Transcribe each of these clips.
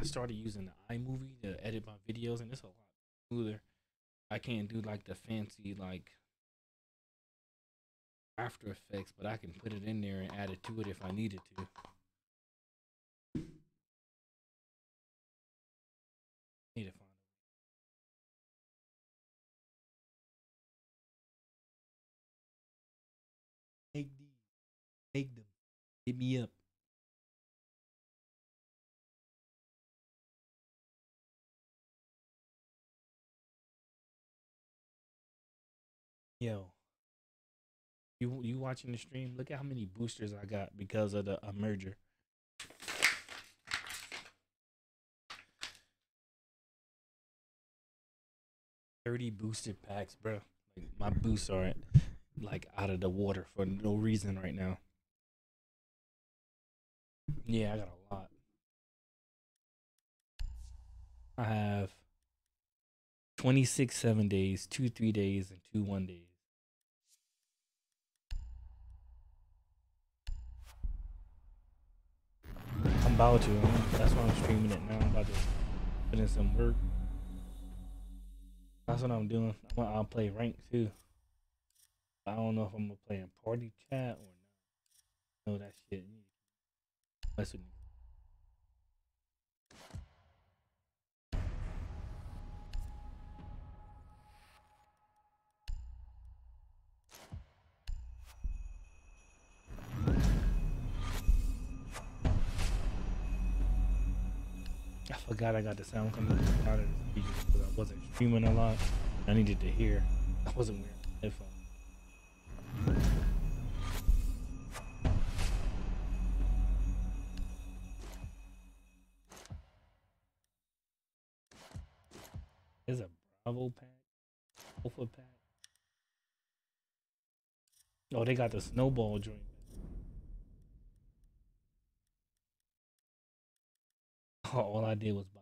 I started using the iMovie to edit my videos, and it's a lot smoother. I can't do like the fancy like After Effects, but I can put it in there and add it to it if I needed to. Need to find Make these. Make them. Hit me up. Yo. You you watching the stream? Look at how many boosters I got because of the uh, merger. Thirty boosted packs, bro. Like my boosts are like out of the water for no reason right now. Yeah, I got a lot. I have 26 seven days, two three days, and two one days. I'm about to. That's why I'm streaming it now. I'm about to put in some work. That's what I'm doing. I'm gonna, I'll play rank too. I don't know if I'm gonna play in party chat or not. No, that shit. That's with I forgot I got the sound coming out of the speakers because I wasn't streaming a lot. I needed to hear. I wasn't wearing headphones. There's a Bravo pack, Alpha pack. Oh, they got the snowball joint. All I did was buy.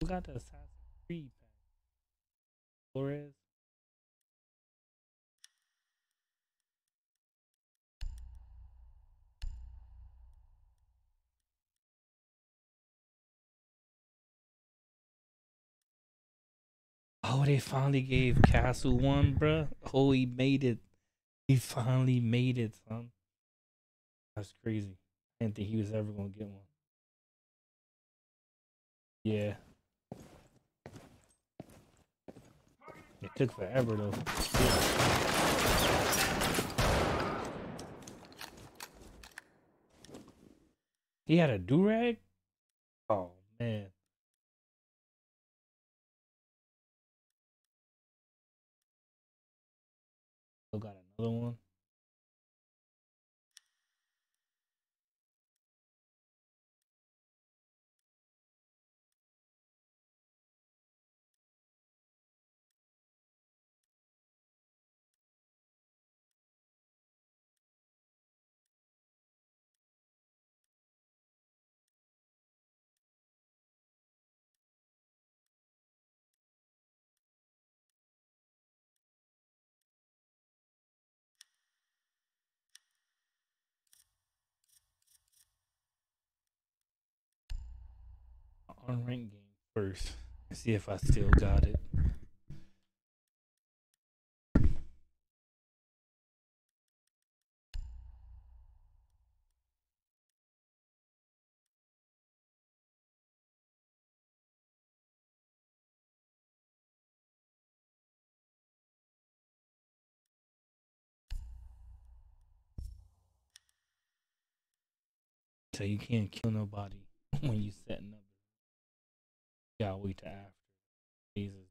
Who got the Assassin's Creed pack? Flores? Oh, they finally gave Castle one, bruh. Oh, he made it. He finally made it, son. That's crazy. I didn't think he was ever gonna get one. Yeah. It took forever though. He had a do rag? Oh man. Still got another one. Unranked game first. See if I still got it. So you can't kill nobody when you setting up. Gotta wait till after phase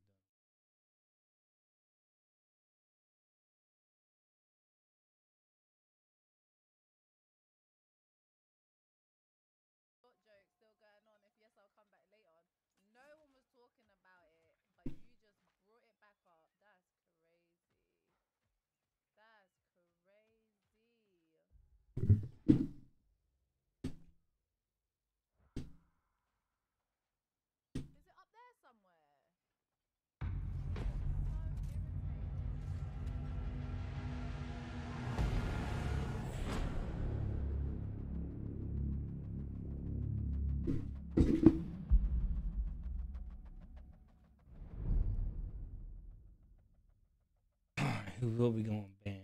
will be going banned?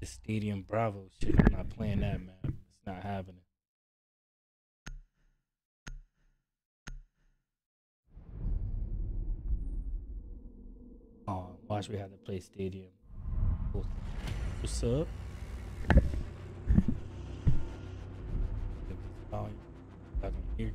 The Stadium Bravo shit. I'm not playing that, man. It's not happening. Oh, watch we have to play Stadium. What's up? Volume. I can hear. you.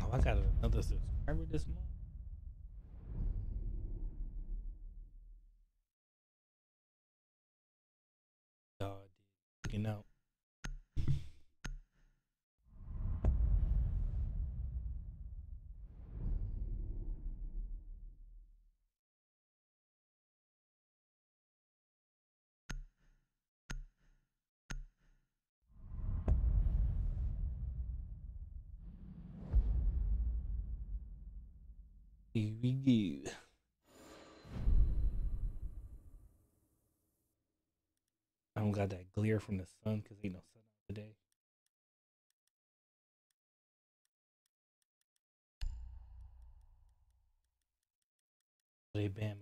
Oh, I got another subscriber this month. God, looking out. Here we go. I don't got that glare from the sun because ain't no sun out today. They banned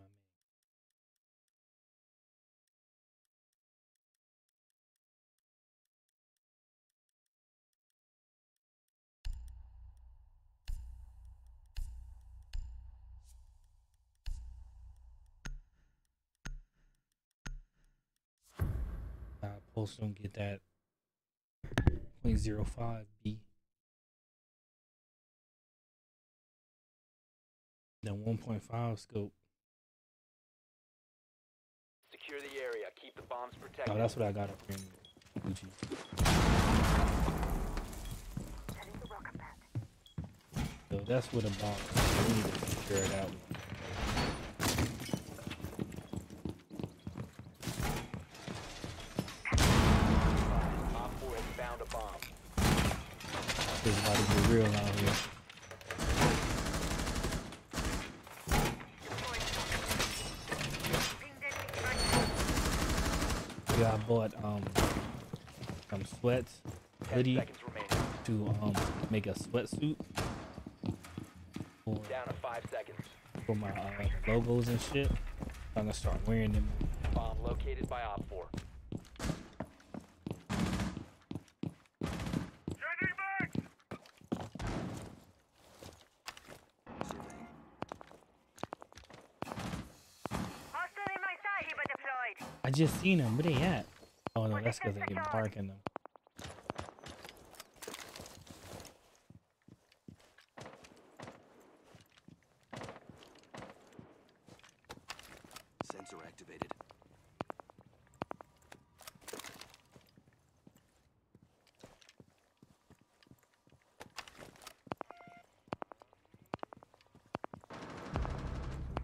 my man. Pulse don't get that 0.05 B. Then 1.5 scope. Secure the area. Keep the bombs protected. Oh, that's what I got up here Gucci. So that's what about. We need to secure it out. Op 4 has found a bomb. About to get real out here. Yeah, I bought um some sweats, hoodie to um make a sweatsuit for, Down to five seconds. for my uh, logos and shit. I'm gonna start wearing them. Bomb located by Op 4. Hostile in my sight, but deployed. I just seen them. Where they at? Oh no, that's because they get marking them. Um, Sensor activated.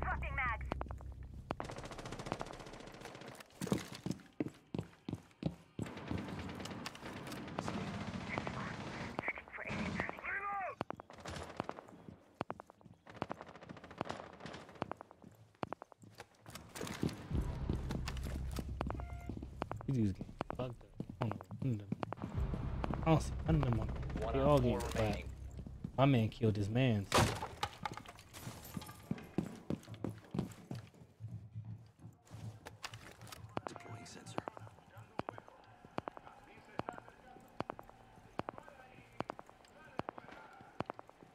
Dropping mags. Searching for alien turning. These dudes getting fucked up. I don't know none of them. I don't see none of them on. One They on all four getting clapped. remaining. My man killed his man.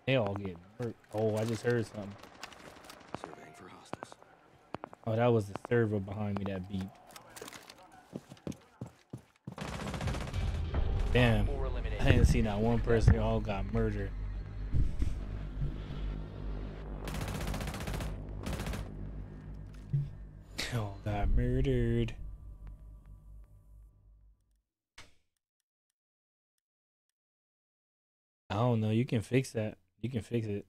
They all get hurt. Oh, I just heard something. Surveying for hostiles. Oh, that was the server behind me that beep. Damn. I didn't see not one person. They all got murdered. can fix that. You can fix it.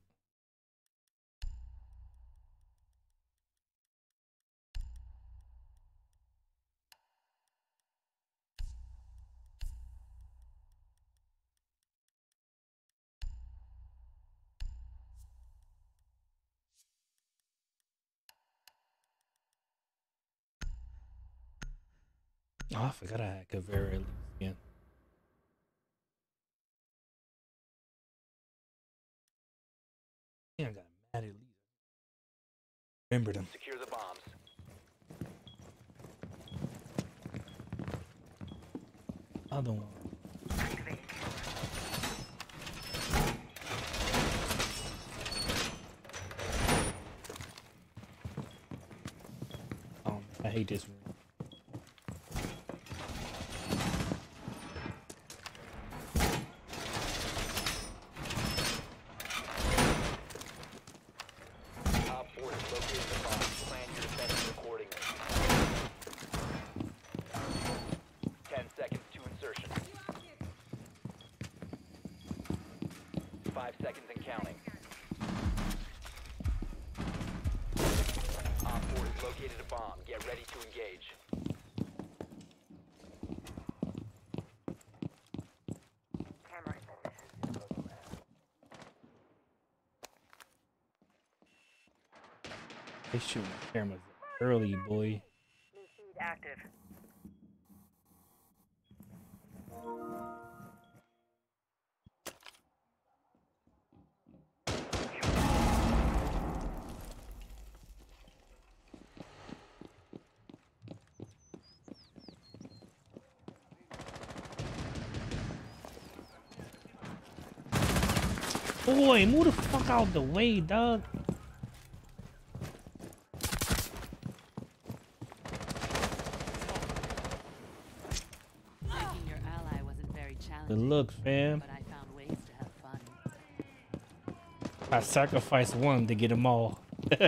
Oh, I forgot I had Caveira again. Remember them. Secure the bombs. Other one. Oh, I hate this room. Op 4 has located the bomb. Plan your defense accordingly. 10 seconds to insertion. 5 seconds and counting. Op 4 has located a bomb. Get ready to engage. Camera in position. They shooting cameras early, boy. Active. Boy, move the fuck out the way, dog. Thinking your ally wasn't Good fam. but I found ways to have fun. I sacrificed one to get them all.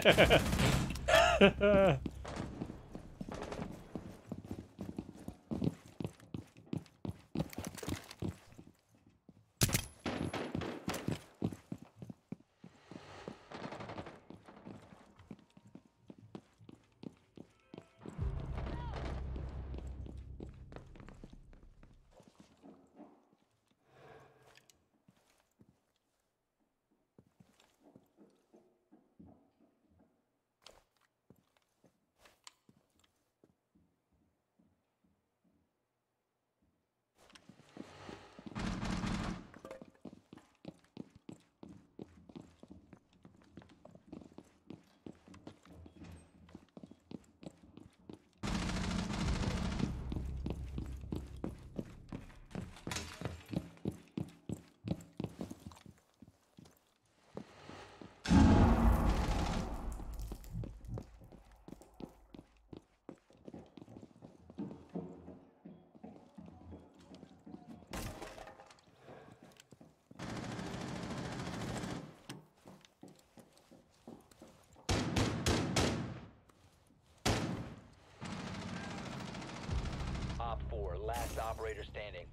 Op 4, last operator standing.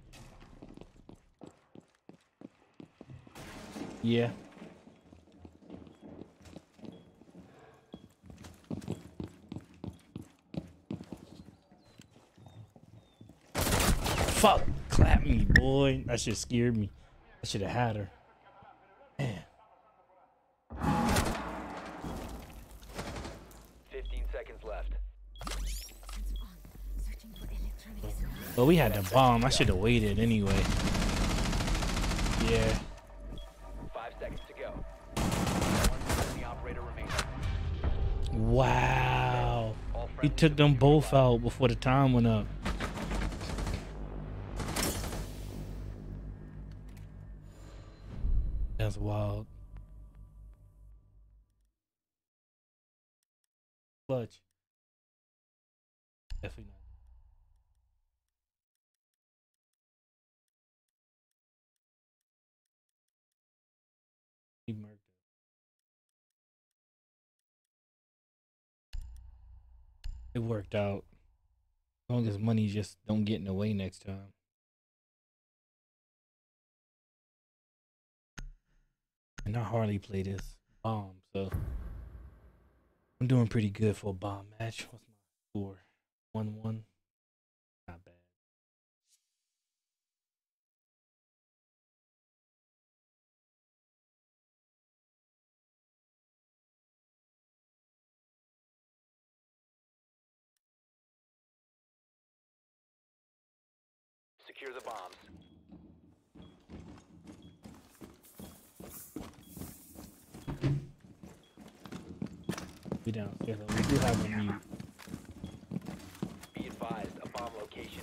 Yeah. Fuck. Clap me, boy. That shit scared me. I should have had her. Man. 15 seconds left. Searching for electronic But we had the bomb. I should have waited anyway. Yeah. Took them both out before the time went up. That's wild. It worked out. As long as money just don't get in the way next time. And I hardly play this bomb, so I'm doing pretty good for a bomb match. What's my score? One one. Secure the bombs. We downstairs. We do have a mute. Be advised, a bomb location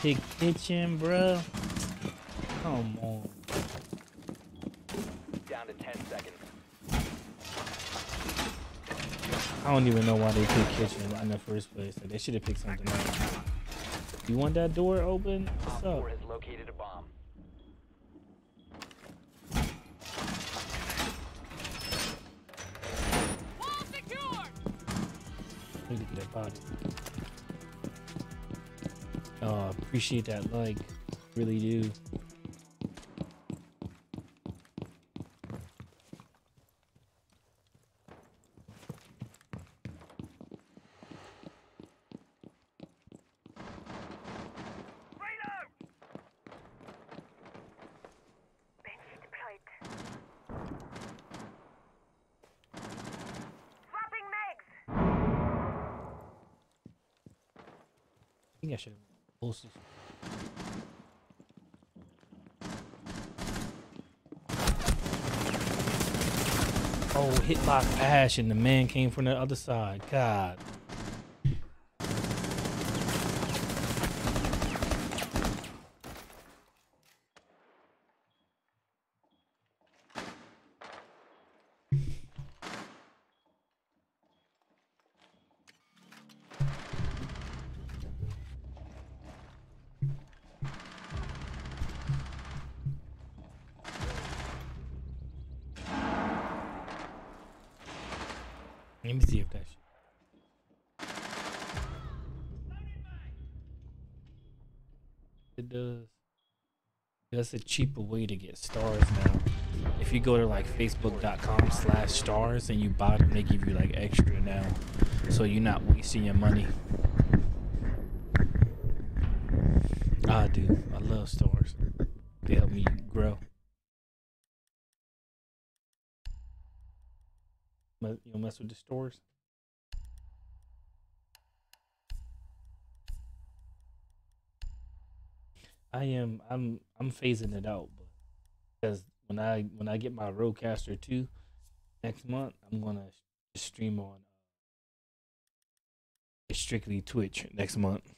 Pick kitchen, bro. Come on. Down to 10 seconds. I don't even know why they picked kitchen in the first place. Like, they should have picked something else. You want that door open? What's up? Appreciate that like. Really do. Bench deployed. Swapping megs! I think I should have posted. Ash the man came from the other side. God. That's a cheaper way to get stars now. If you go to like facebook.com slash stars and you buy them, they give you like extra now. So you're not wasting your money. I do. I love stars. They help me grow. You mess with the stores? I am. I'm. I'm phasing it out, because when I when I get my Rodecaster two next month, I'm gonna stream on uh, strictly Twitch next month.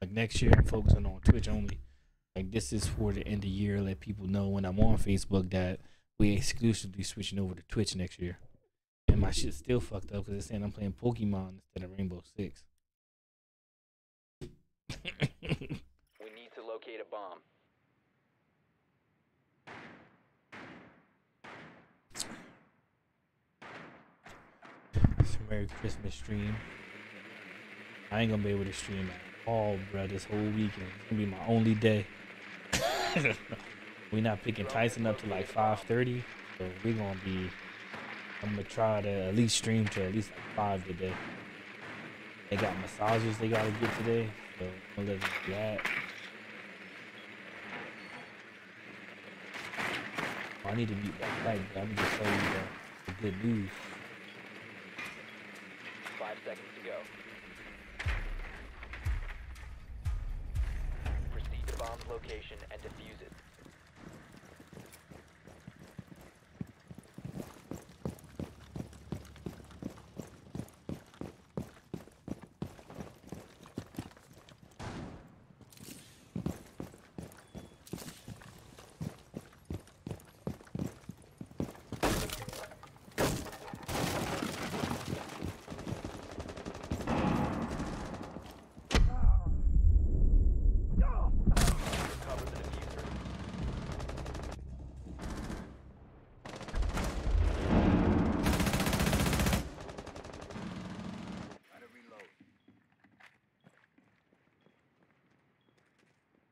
Like next year, I'm focusing on Twitch only. Like this is for the end of the year. Let people know when I'm on Facebook that we exclusively switching over to Twitch next year. And my shit's still fucked up because it's saying I'm playing Pokemon instead of Rainbow Six. We need to locate a bomb. Merry Christmas stream. I ain't gonna be able to stream at all, bro, this whole weekend. It's gonna be my only day. we not picking Tyson up to like 5:30, so we gonna be. I'm gonna try to at least stream to at least like five today. They got massages they gotta get today, so I'm gonna let them do that. I need to night, but I'm just telling you the, the good news. Five seconds to go. Proceed to bomb's location and defuse it.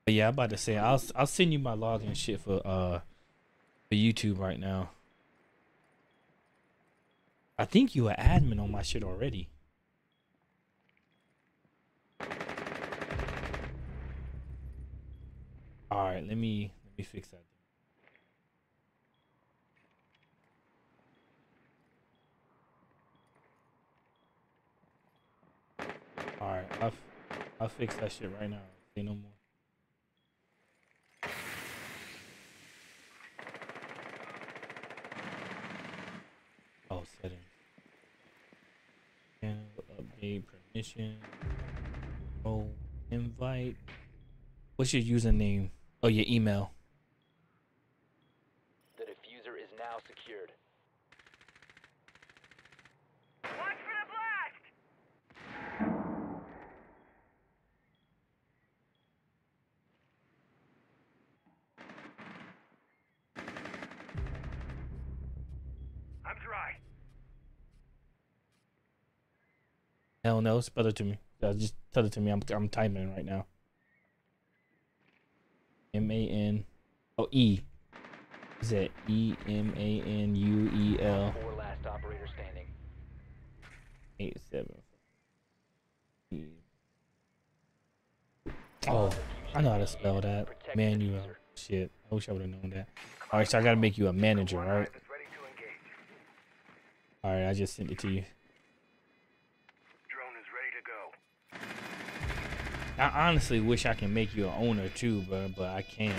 But yeah, I'm about to say I'll I'll send you my login shit for uh for YouTube right now. I think you are admin on my shit already. All right, let me let me fix that. All right, I'll I'll fix that shit right now. Say no more. Oh, settings. Channel permission. Oh, invite. What's your username? Oh, your email. The defuser is now secured. Watch for the blast! I'm dry. Hell no, spell it to me. Uh, just tell it to me. I'm I'm typing right now. M A N oh E. Is that E M A N U E L Four last operator standing. eight seven. E. Oh, I know how to spell that. Manuel. Shit. I wish I would have known that. All right, so I gotta make you a manager, all right? Is ready to engage. All right, I just sent it to you. Drone is ready to go. I honestly wish I can make you an owner too, bro, but I can't.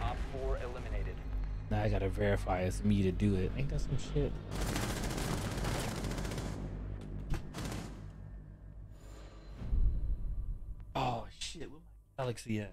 Op 4 eliminated. Now I gotta verify it's me to do it. Ain't that some shit? Oh shit, where my galaxy at?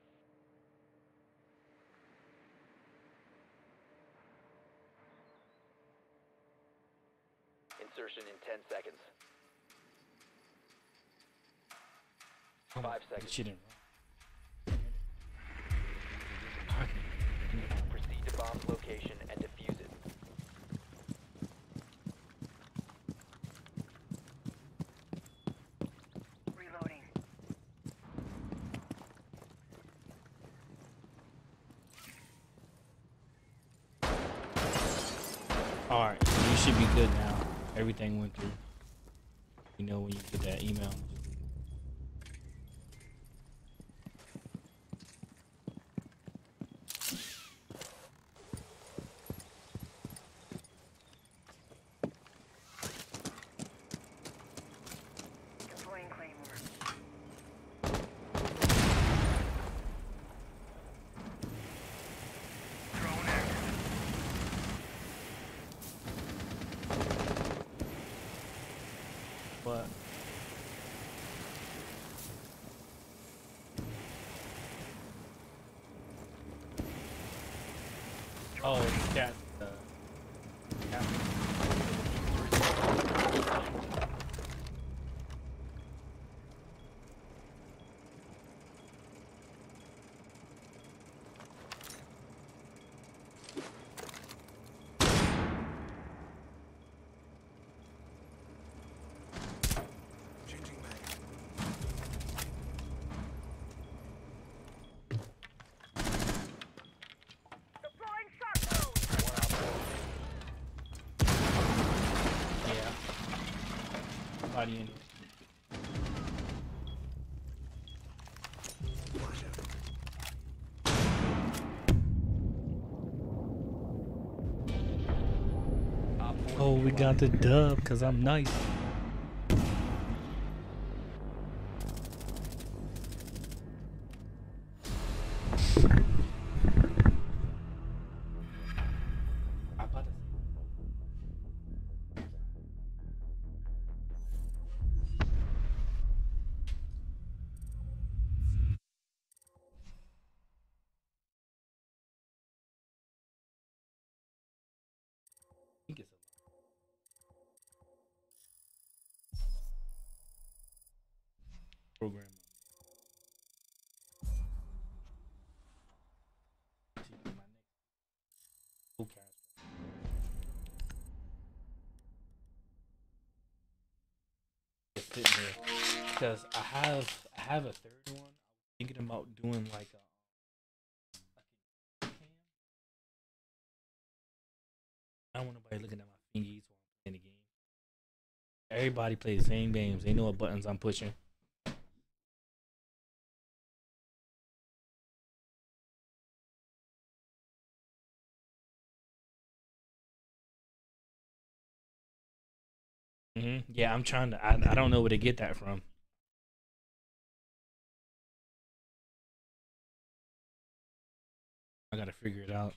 Insertion in 10 seconds. Oh, Five seconds. Shit in. Proceed to bomb's location and defuse it. Reloading. All right, you should be good now. Everything went through. You know when you get that email. Deploying Claymore. Drone active. But oh, it's cat. Uh, cat. Changing mag. Deploying shot mode. One op In here. Flash out. Op 4 Oh, we got the dub because I'm nice. Because I have I have a third one. I'm thinking about doing like a cam. I don't want nobody looking at my fingies while I'm playing the game. Everybody play the same games. They know what buttons I'm pushing. Hmm Yeah, I'm trying to. I, I don't know where to get that from. I gotta figure it out.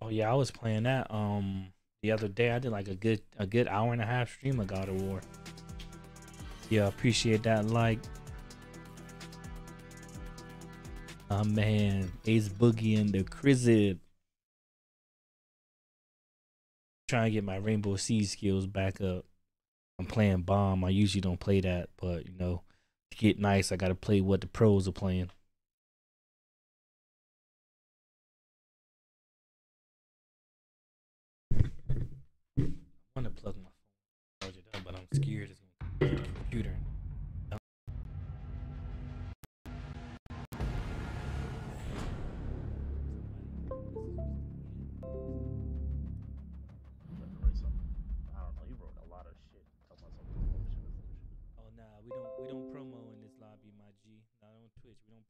Oh yeah, I was playing that um the other day. I did like a good a good hour and a half stream of God of War. Yeah, appreciate that like. Oh man, Ace Boogie and the Crizib. Trying to get my Rainbow Siege skills back up. I'm playing Bomb. I usually don't play that, but you know, to get nice, I gotta play what the pros are playing.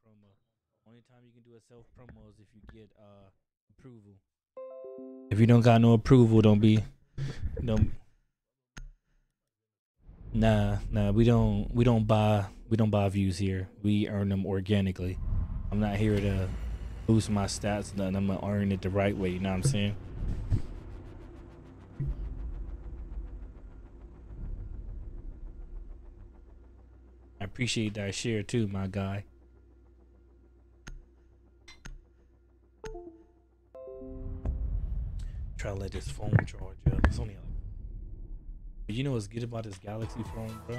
Promo. Only time you can do a self promo is if you get uh approval. If you don't got no approval, don't be don't Nah, nah, we don't we don't buy we don't buy views here. We earn them organically. I'm not here to boost my stats, nothing. I'm gonna earn it the right way, you know what I'm saying? I appreciate that share too, my guy. Try to let this phone charge up. It's only like. You know what's good about this Galaxy phone, bro?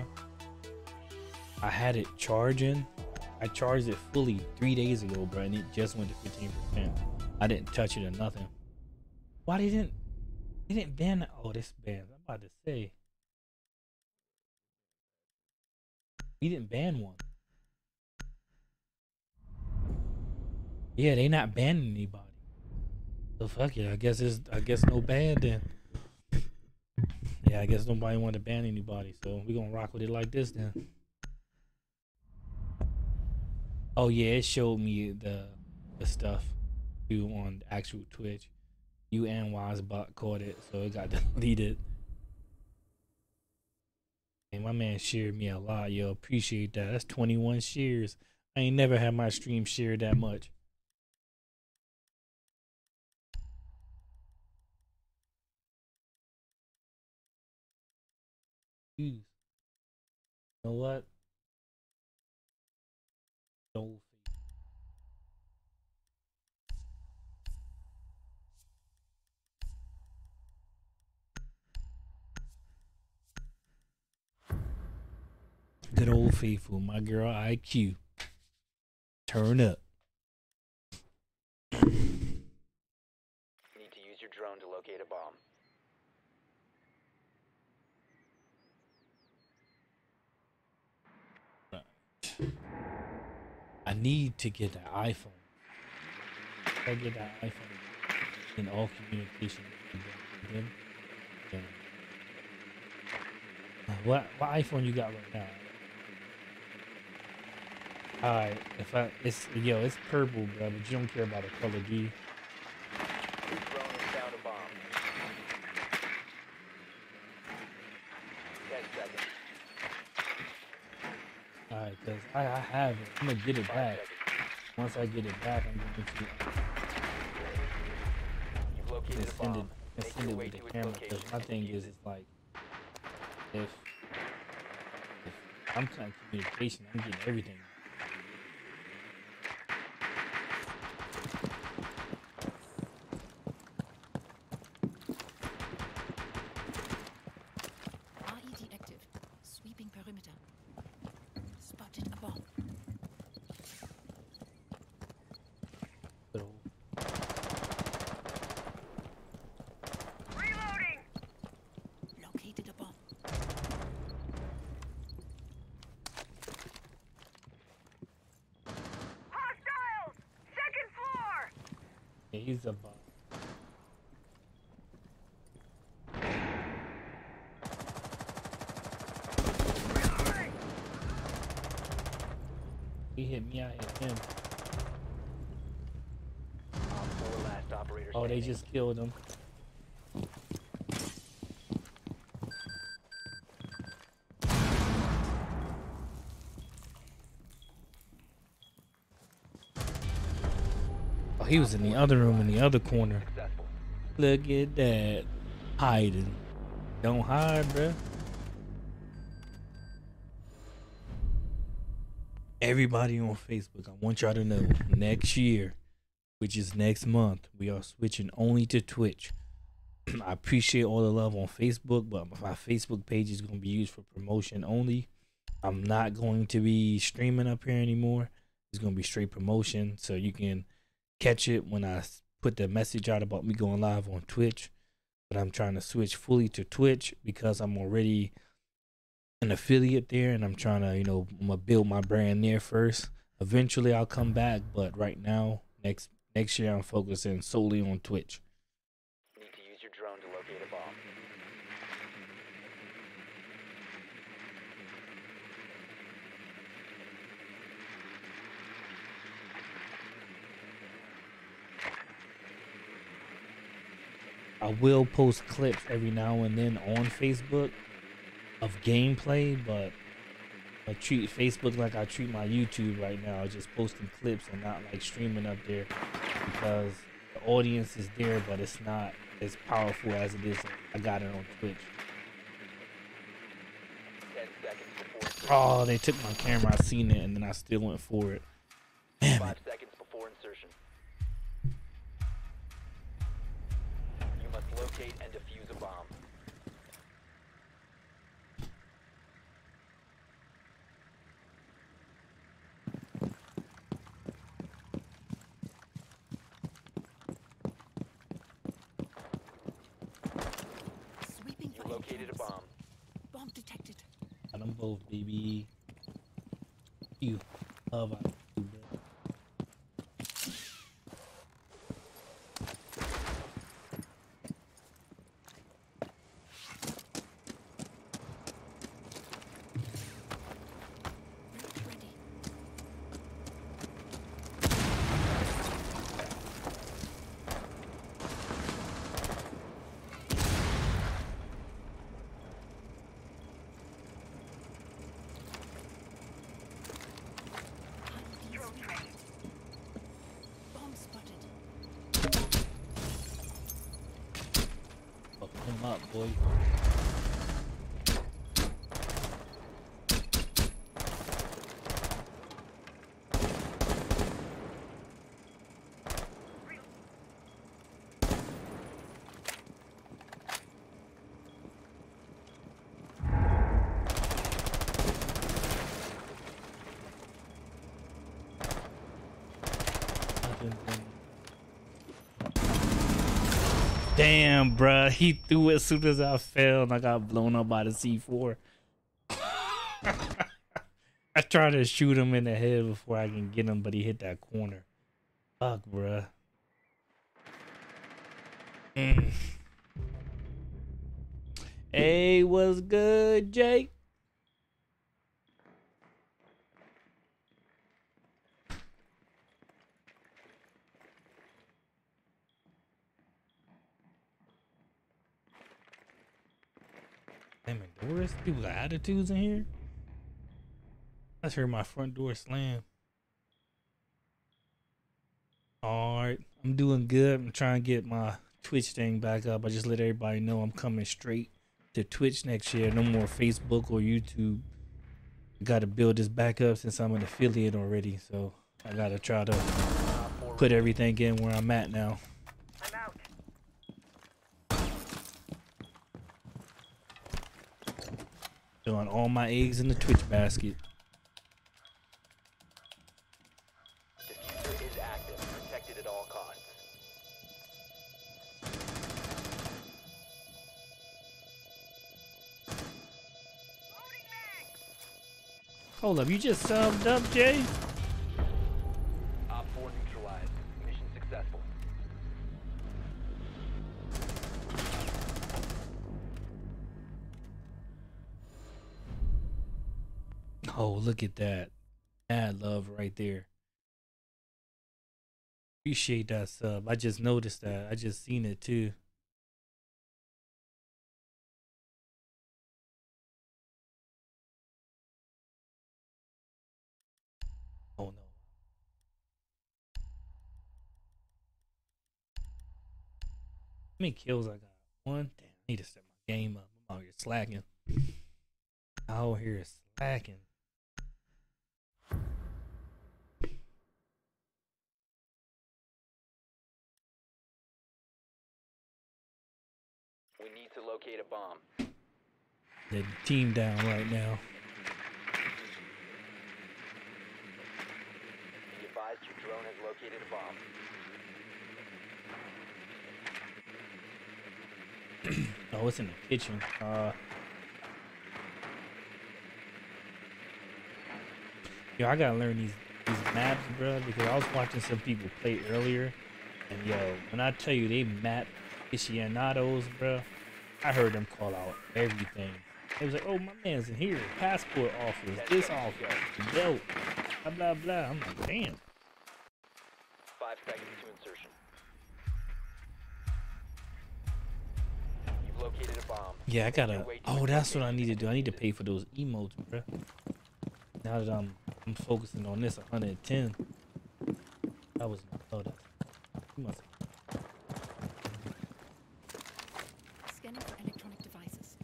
I had it charging. I charged it fully three days ago, bro, and it just went to 15%. I didn't touch it or nothing. Why they didn't? They didn't ban. Oh, this ban. I'm about to say. He didn't ban one. Yeah, they not banning anybody. So fuck it. I guess it's I guess no ban then. Yeah, I guess nobody want to ban anybody, so we gonna rock with it like this then. Oh yeah, it showed me the the stuff too on actual Twitch. You and Wisebot caught it, so it got deleted. And my man shared me a lot, yo. Appreciate that. That's 21 shares. I ain't never had my stream shared that much. Jeez. You know what? Good old faithful, my girl IQ. Turn up. You need to use your drone to locate a bomb. I need to get that iPhone. I get that iPhone in all communication with. Yeah. What what iPhone you got right now? Alright, if I it's yo, it's purple, bro, but you don't care about the color, do you? Alright, cause I, I have it. I'm gonna get it back. Once I get it back, I'm going to You've located and send it, and send it with the camera. Cause my thing is, it's like, if, if I'm trying communication, I'm getting everything. RED active. Sweeping perimeter. Spotted a bomb. Little, Reloading! Located a bomb. Hostiles! Second floor! yeah, he's a bot. Reloading! He hit me, I hit him. Op four last operator Oh, they standing. just killed him. Oh, he was in the other room in the other corner. Look at that. Hiding. Don't hide, bruh. Everybody on Facebook, I want y'all to know next year, which is next month, we are switching only to Twitch. I appreciate all the love on Facebook, but my Facebook page is going to be used for promotion only. I'm not going to be streaming up here anymore. It's going to be straight promotion, so you can catch it when I put the message out about me going live on Twitch. But I'm trying to switch fully to Twitch because I'm already an affiliate there, and I'm trying to, you know, I'm gonna build my brand there first. Eventually, I'll come back, but right now, next next year, I'm focusing solely on Twitch. Need to use your drone to locate a bomb. I will post clips every now and then on Facebook of gameplay, but I treat Facebook like I treat my YouTube right now, just posting clips and not like streaming up there because the audience is there, but it's not as powerful as it is. I got it on Twitch. Oh, they took my camera. I seen it, and then I still went for it. Damn it. Locate and defuse a bomb. Sweeping You located a bomb. Bomb detected. Got them both, baby. You love I Damn, bruh. He threw it as soon as I fell and I got blown up by the C4. I tried to shoot him in the head before I can get him, but he hit that corner. Fuck, bruh. Mm. Hey, what's good, Jake? Damn it, Doris. People got attitudes in here. I just heard my front door slam. Alright, I'm doing good. I'm trying to get my Twitch thing back up. I just let everybody know I'm coming straight to Twitch next year. No more Facebook or YouTube. Got to build this back up since I'm an affiliate already. So I got to try to put everything in where I'm at now. I'm out. Throwing all my eggs in the Twitch basket. Hold up, you just subbed up, Jay? Look at that. Mad love right there. Appreciate that sub. I just noticed that. I just seen it too. Oh no. How many kills I got? One? Damn, I need to set my game up. I'm out here slacking. Out here slacking. Locate a bomb. the team down right now. Be advised your drone has located a bomb. Oh, it's in the kitchen. Uh, yo, I gotta learn these these maps, bro, because I was watching some people play earlier, and yo, when I tell you they map aficionados, bro, I heard them call out everything. It was like, oh, my man's in here. Passport offers, this offer, the belt, blah blah blah. I'm like, damn. Five seconds to insertion. You've located a bomb. Yeah, I gotta. Oh, that's what I need to do. I need to pay for those emotes, bro. Now that I'm I'm focusing on this 110. That was oh that's you must Scanning for electronic devices.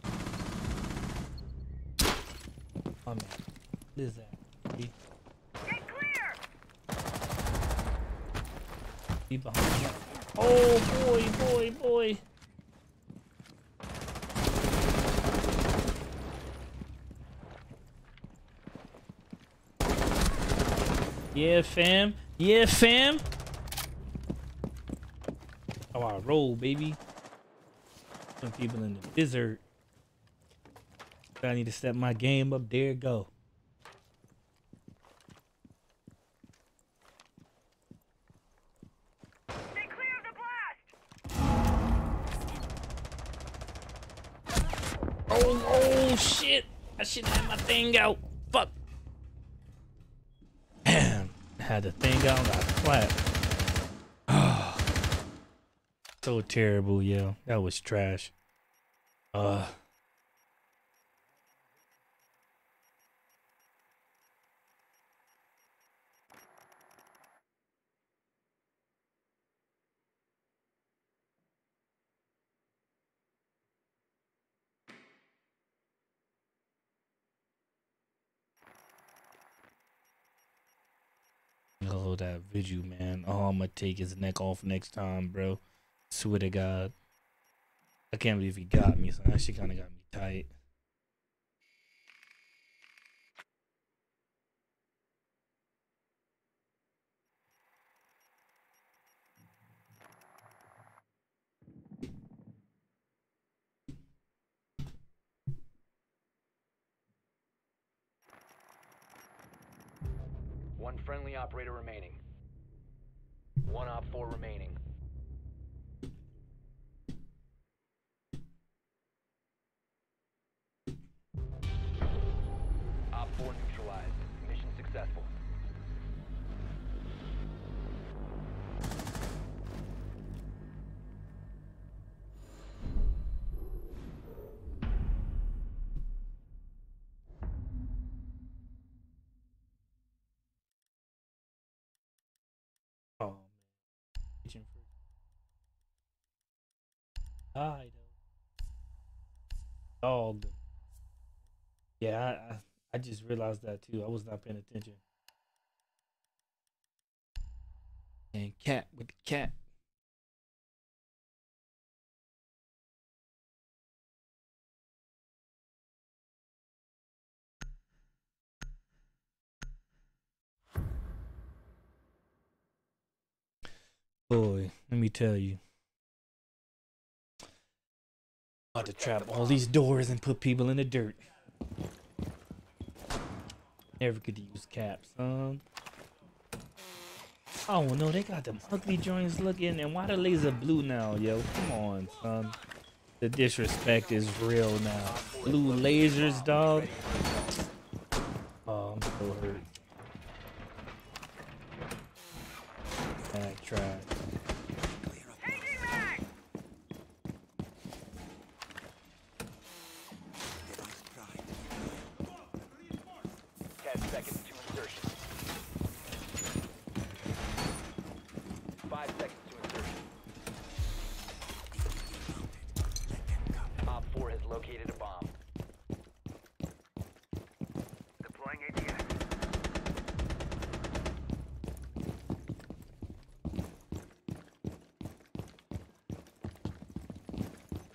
oh man. What is that? Be, Get clear. be behind. Oh boy, boy, boy. Yeah, fam. Yeah, fam. How I roll, baby. Some people in the desert. I need to step my game up. There go. Stay clear of the blast. Oh, oh shit! I should have my thing out. Fuck. Had the thing out, got clapped. so terrible, yo. That was trash. Uh. Vigil, man. Oh, I'm gonna take his neck off next time, bro. Swear to God. I can't believe he got me. So that shit kind of got me tight. One friendly operator 4 remaining. Dog. Yeah, I, I I just realized that too. I was not paying attention. And cat with the cat. Boy, let me tell you. About to trap all these doors and put people in the dirt. Never could use caps, son. Oh no, they got them ugly joints looking, and why the laser blue now, yo? Come on, son. The disrespect is real now. Blue lasers, dog. Oh, I'm so hurt. Back 10 seconds to insertion. 5 seconds to insertion. Op 4 has located a bomb. Deploying ATS.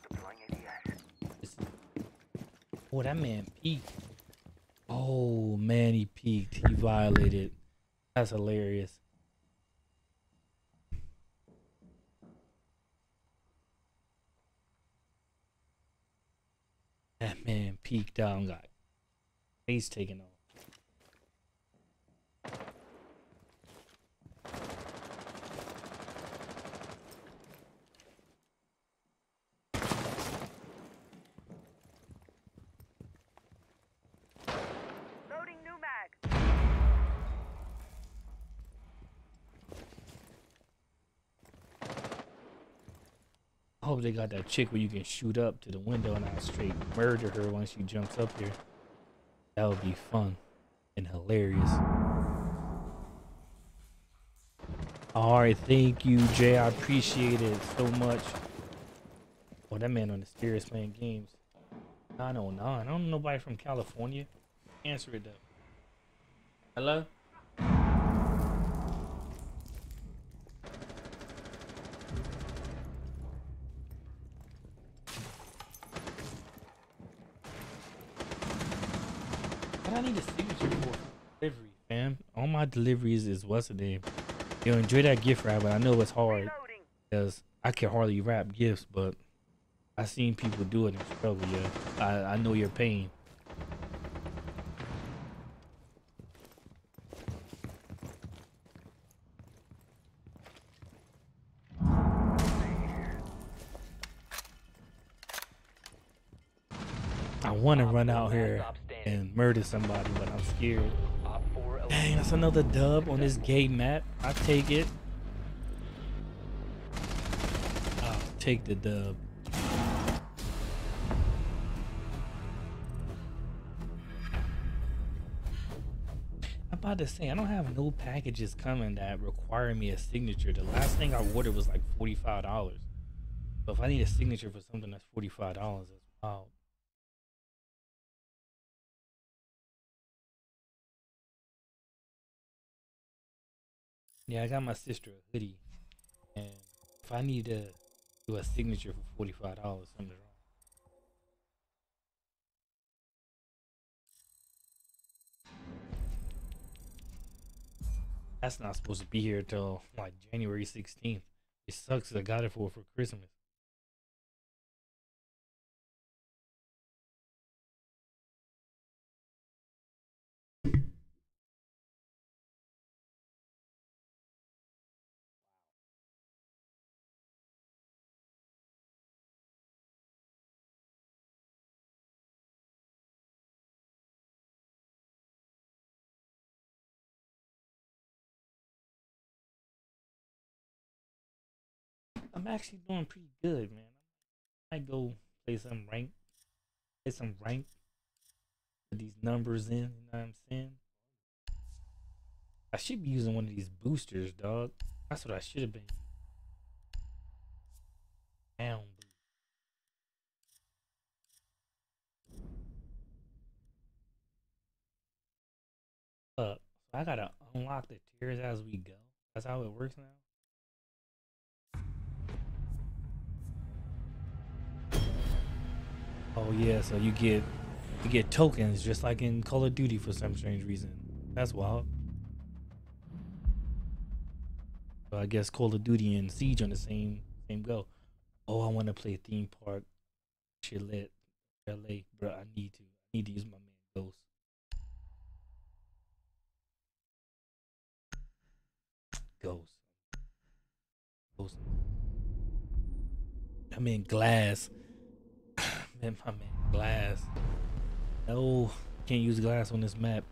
Deploying ATS. What I meant, Pete. He violated. That's hilarious. That man peeked out and got face taken off. Loading new mag. I hope they got that chick where you can shoot up to the window and I'll straight murder her once she jumps up here. That would be fun and hilarious. All right, thank you, Jay. I appreciate it so much. Oh, that man on the stairs playing games. 909. I don't know nobody from California. Answer it though. Hello? What I need a signature for delivery, fam. All my deliveries is what's the name? Yo, enjoy that gift wrap, but I know it's hard because I can hardly wrap gifts, but I seen people do it and struggle. Yeah, I I know your pain. I want to run out here and murder somebody, but I'm scared. Op 4 Dang, that's another dub on this gay map. I take it. I'll take the dub. I'm about to say I don't have no packages coming that require me a signature. The last thing I ordered was like forty five dollars. But if I need a signature for something that's forty five dollars, that's wild. Yeah, I got my sister a hoodie, and if I need to do a signature for forty five dollars, something's wrong. That's not supposed to be here till like January sixteenth. It sucks. I got it for for Christmas. I'm actually doing pretty good, man. I might go play some rank, play some rank, put these numbers in. You know what I'm saying? I should be using one of these boosters, dog. That's what I should have been. Down. Up. I gotta unlock the tiers as we go. That's how it works now. Oh yeah, so you get you get tokens just like in Call of Duty for some strange reason. That's wild. So I guess Call of Duty and Siege on the same same go. Oh, I want to play theme park. Chillet, LA, bro. I need to. I need to use my man Ghost. Ghost. Ghost. I mean Glaz. Man, my man Glaz. No, can't use Glaz on this map.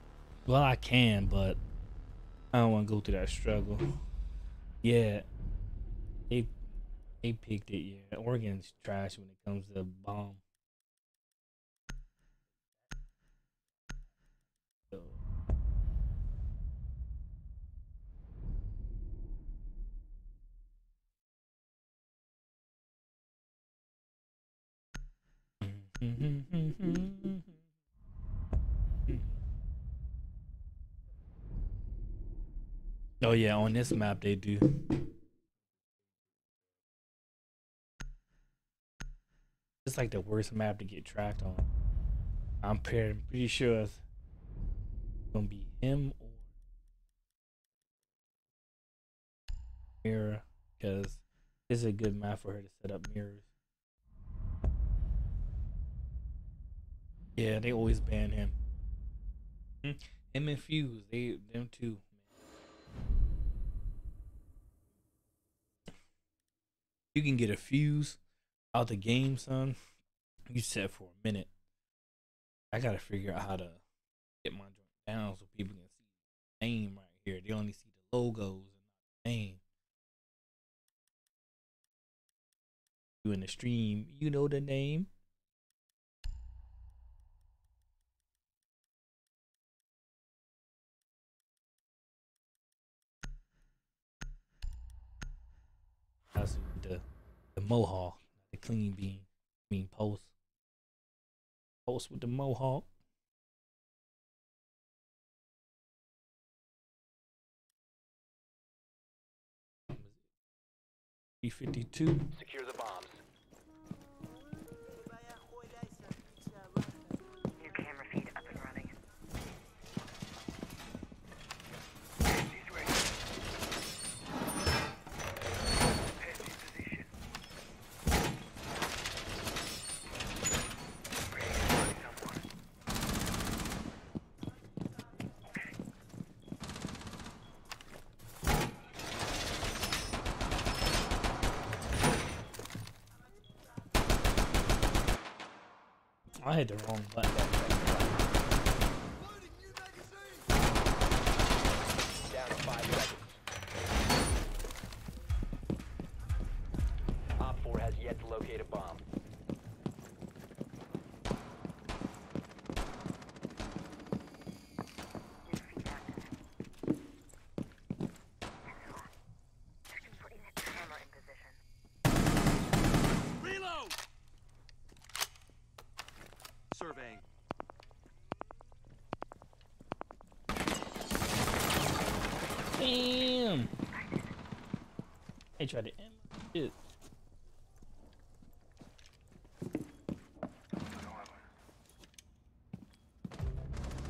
Well, I can, but I don't want to go through that struggle. Yeah, they they picked it. Yeah, Oregon's trash when it comes to bomb. Oh yeah, on this map they do. It's like the worst map to get tracked on. I'm pretty, sure it's gonna be him or Mira, because this is a good map for her to set up mirrors. Yeah, they always ban him. Hmm. Him and Fuze, they them too. You can get a Fuze out the game, son. You set for a minute. I gotta figure out how to get my joint down so people can see the name right here. They only see the logos and not the name. You in the stream, you know the name. That's the the mohawk, the clean bean. I mean post. Post with the mohawk. Fifty two. Secure the bombs. New camera feed up and running. He's ready. Head in position. Ready to find someone. Okay. The wrong button. Down to five seconds. Op 4 has yet to locate a bomb. New feed active. Checking for in camera in position. Reload! Surveying. Damn. They tried to end shit.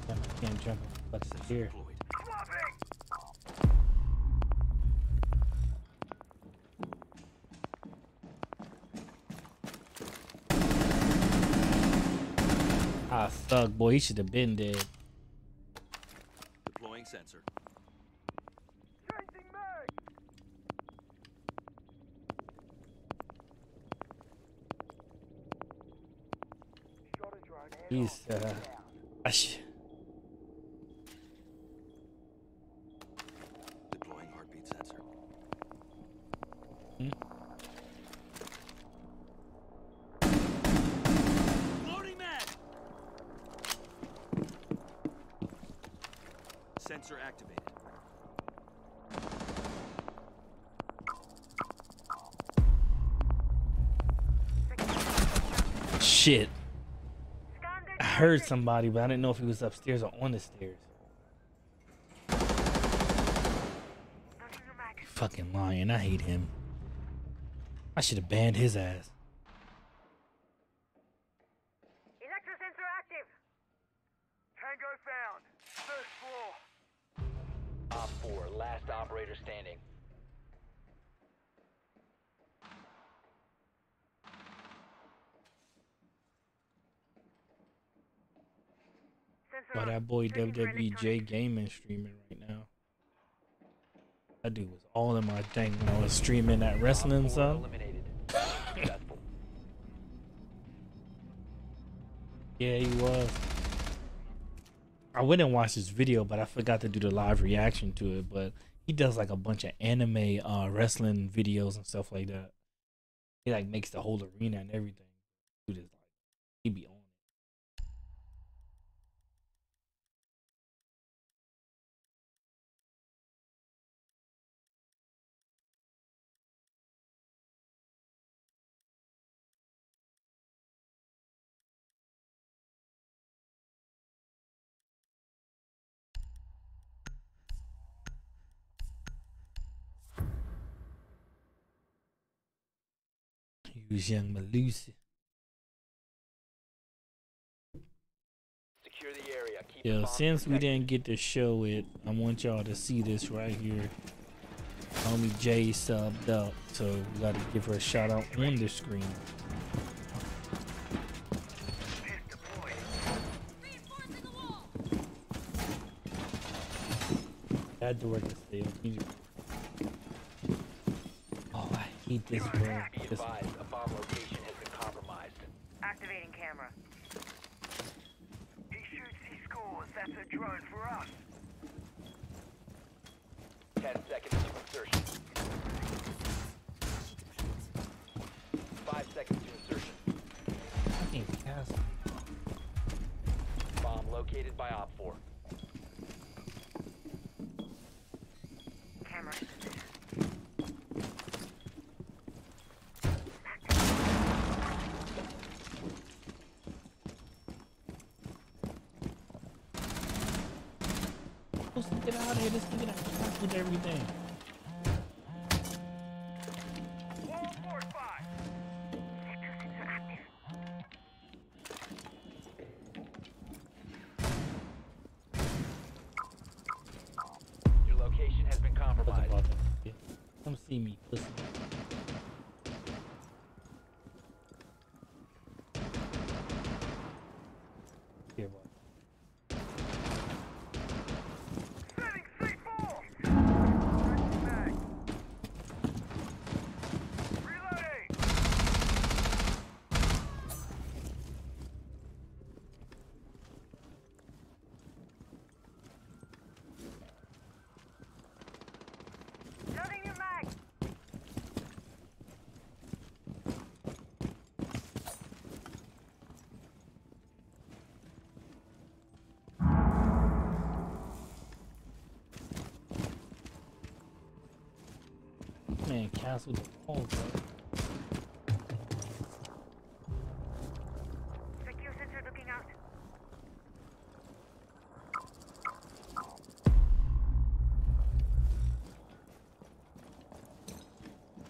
Damn, I can't jump. What's here? Ah, suck, boy. He should have been dead. Deploying sensor. Changing mag! Shot a drone. He's, uh, ah, sh- Deploying heartbeat sensor. Hmm? Loading mag! Sensor activated. shit heard somebody, but I didn't know if he was upstairs or on the stairs. Fucking Lion. I hate him. I should have banned his ass. Why on. that boy Checking for WWJ. Gaming streaming right now. That dude was all in my thing when I was streaming that wrestling Op 4 son. Yeah, he was. I went and watched his video, but I forgot to do the live reaction to it. But he does like a bunch of anime uh wrestling videos and stuff like that. He like makes the whole arena and everything. Dude is like he be on Young Melusi. Secure the area. Keep the Yo, since we didn't get to show it, I want y'all to see this right here. Homie Jay subbed up, so we gotta give her a shout out on the screen. That door can stay up. I hate this bro. Be This- advised, a bomb location has been compromised. Activating camera. He shoots, he scores. That's a drone for us. 10 seconds to insertion. 5 seconds to insertion. fucking Castle. Bomb located by Op 4. The walls, bro. Secure sensor looking out.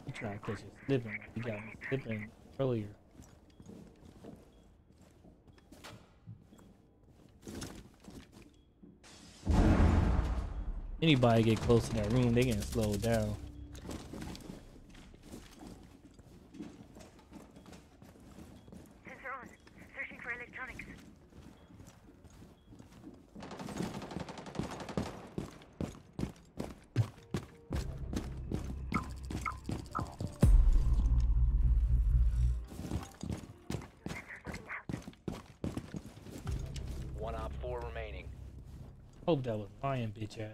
You trying to catch it slipping. You got me slipping earlier. Anybody get close to that room, they getting slowed down. Sensor on. Searching for electronics. Sensors looking out. One Op 4 remaining. Hope that was Lion, bitch ass.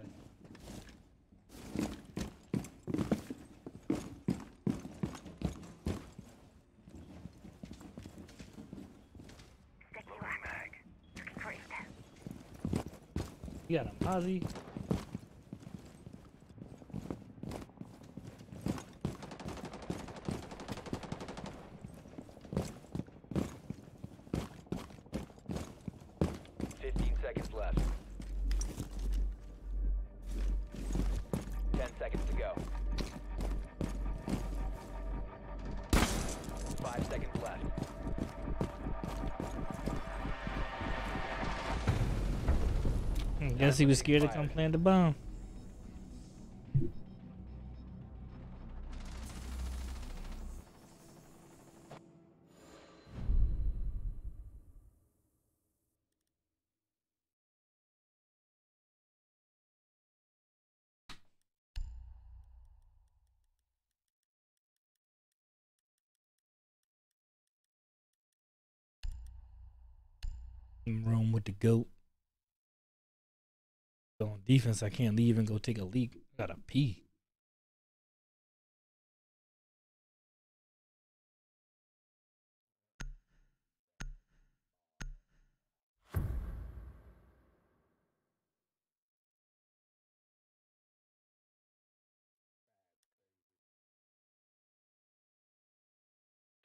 Sticky wax. Looking for intel. You got a Mozzie? Guess he was scared to come plant the bomb. Defense, I can't leave and go take a leak. I gotta pee.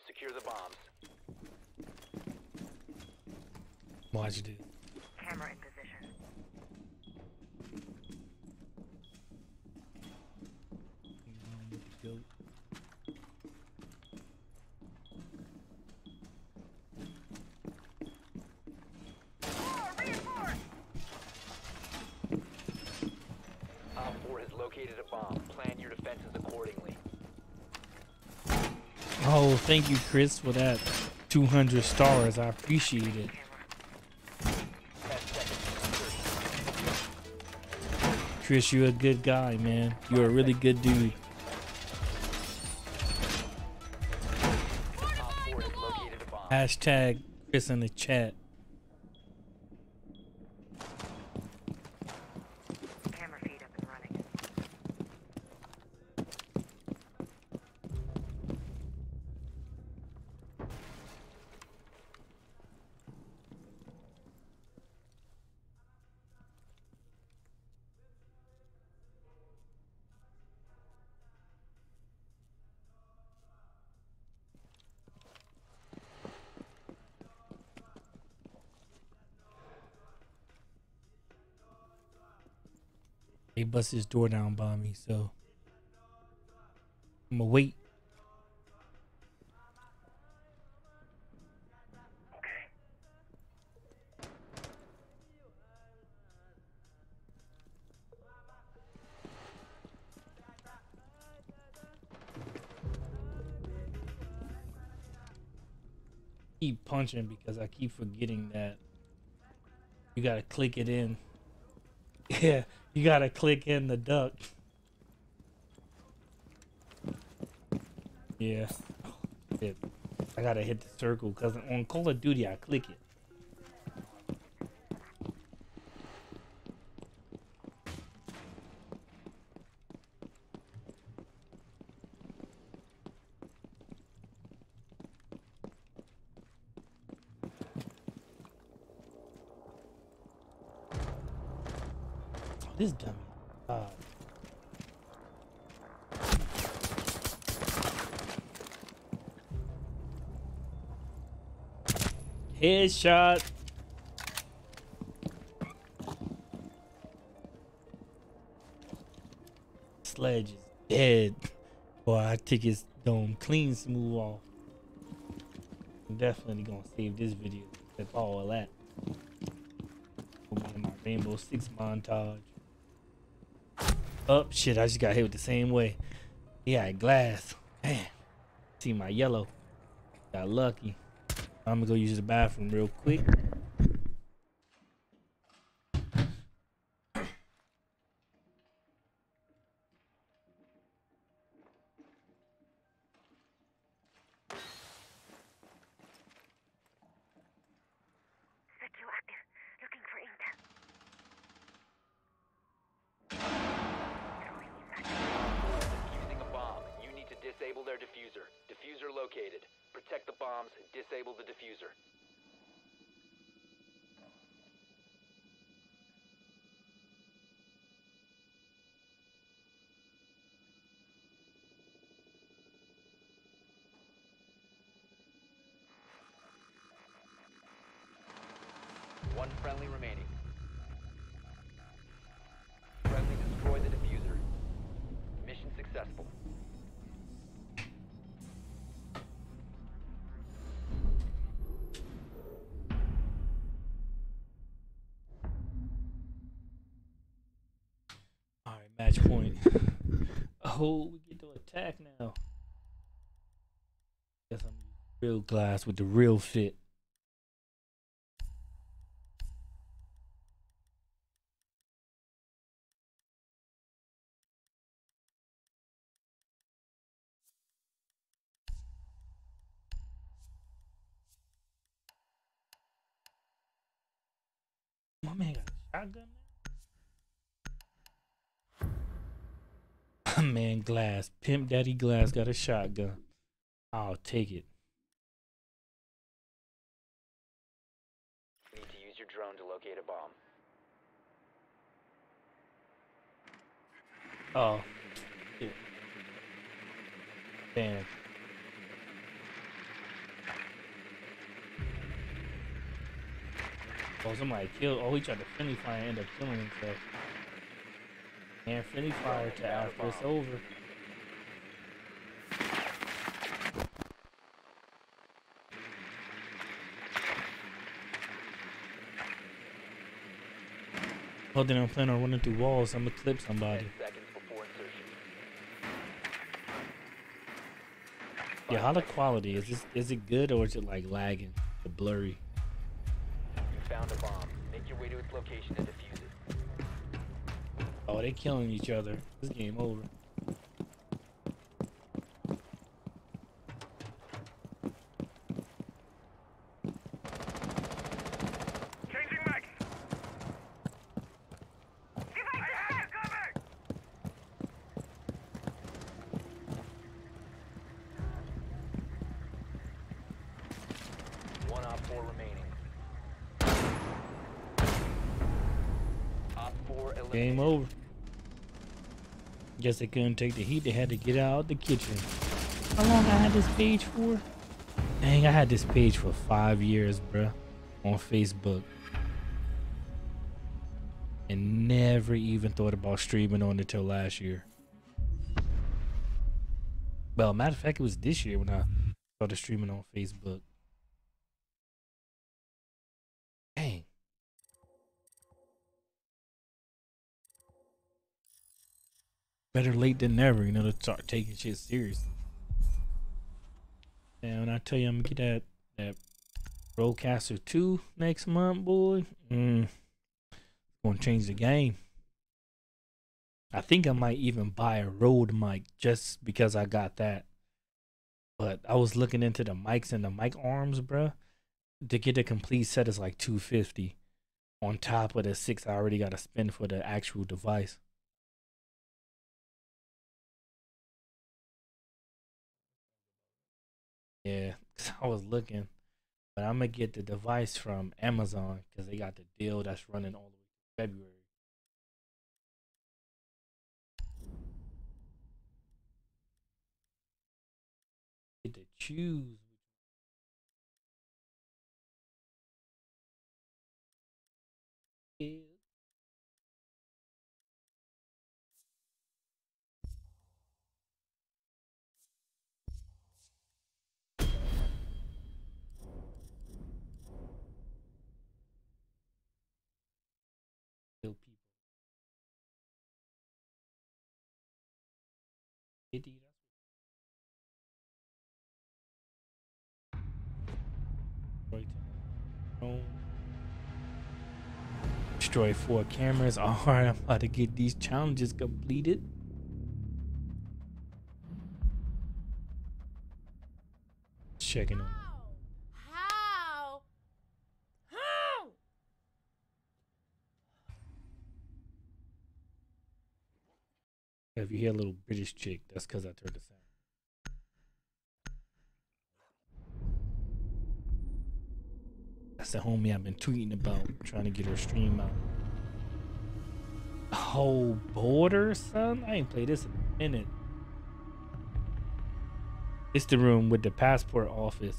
Secure the bombs. Watch it. Camera in position. Room with the goat. Op 4 has located a bomb. Plan your defenses accordingly. Oh, thank you, Chris, for that 200 stars. I appreciate it. 10 seconds to insertion. Chris, you're a good guy, man. You're a really good dude. Op 4 has located a bomb. Hashtag Chris in the chat. Bust his door down by me, so I'm gonna wait. Keep punching because I keep forgetting that you gotta click it in. Yeah, you gotta click in the duck. Yeah. Shit. I gotta hit the circle because on Call of Duty I click it. This dummy. Uh, headshot. Sledge is dead. Boy, I took his dome clean smooth off. I'm definitely gonna save this video with all that. My Rainbow Six montage. Oh shit, I just got hit with the same way. Yeah, glass. Man. See my yellow. Got lucky. I'm gonna go use the bathroom real quick. Point. Oh, we get to attack now. Guess I'm real Glaz with the real fit. My man got a shotgun now? man, Glaz. Pimp Daddy Glaz got a shotgun. I'll take it. Need to use your drone to locate a bomb. Oh. shit. Damn. Oh, somebody killed. Oh, he tried to friendly fire and end up killing himself. And friendly fire to after it's over. Oh, then I'm planning on running through walls. I'm gonna clip somebody. 10 seconds before insertion. Yeah, how the quality is this? Is it good or is it like lagging, the blurry? You found a bomb. Make your way to its location and defuse it. Oh, they killing each other. This game over. Changing max. Hey, hey, coming! One op 4 remaining. Op 4 eliminated. Game over. Guess they couldn't take the heat. They had to get out of the kitchen. How long I had this page for? Dang, I had this page for five years, bruh, on Facebook. And never even thought about streaming on it till last year. Well, matter of fact, it was this year when I started streaming on Facebook. Dang. Better late than never, you know, to start taking shit seriously. And when I tell you I'm gonna get that that Rodecaster 2 next month, boy, mm, gonna change the game. I think I might even buy a Rode mic just because I got that. But I was looking into the mics and the mic arms, bruh. To get the complete set is like 250 on top of the six I already gotta spend for the actual device. Yeah, I was looking, but I'm gonna get the device from Amazon because they got the deal that's running all the way to February. Get to choose. Destroy. Four cameras. Alright, I'm about to get these challenges completed. Checking on. How? How? If you hear a little British chick, that's because I turned the sound. That's the homie I've been tweeting about, trying to get her stream out. Oh, border, son? I ain't played this in a minute. It's the room with the passport office.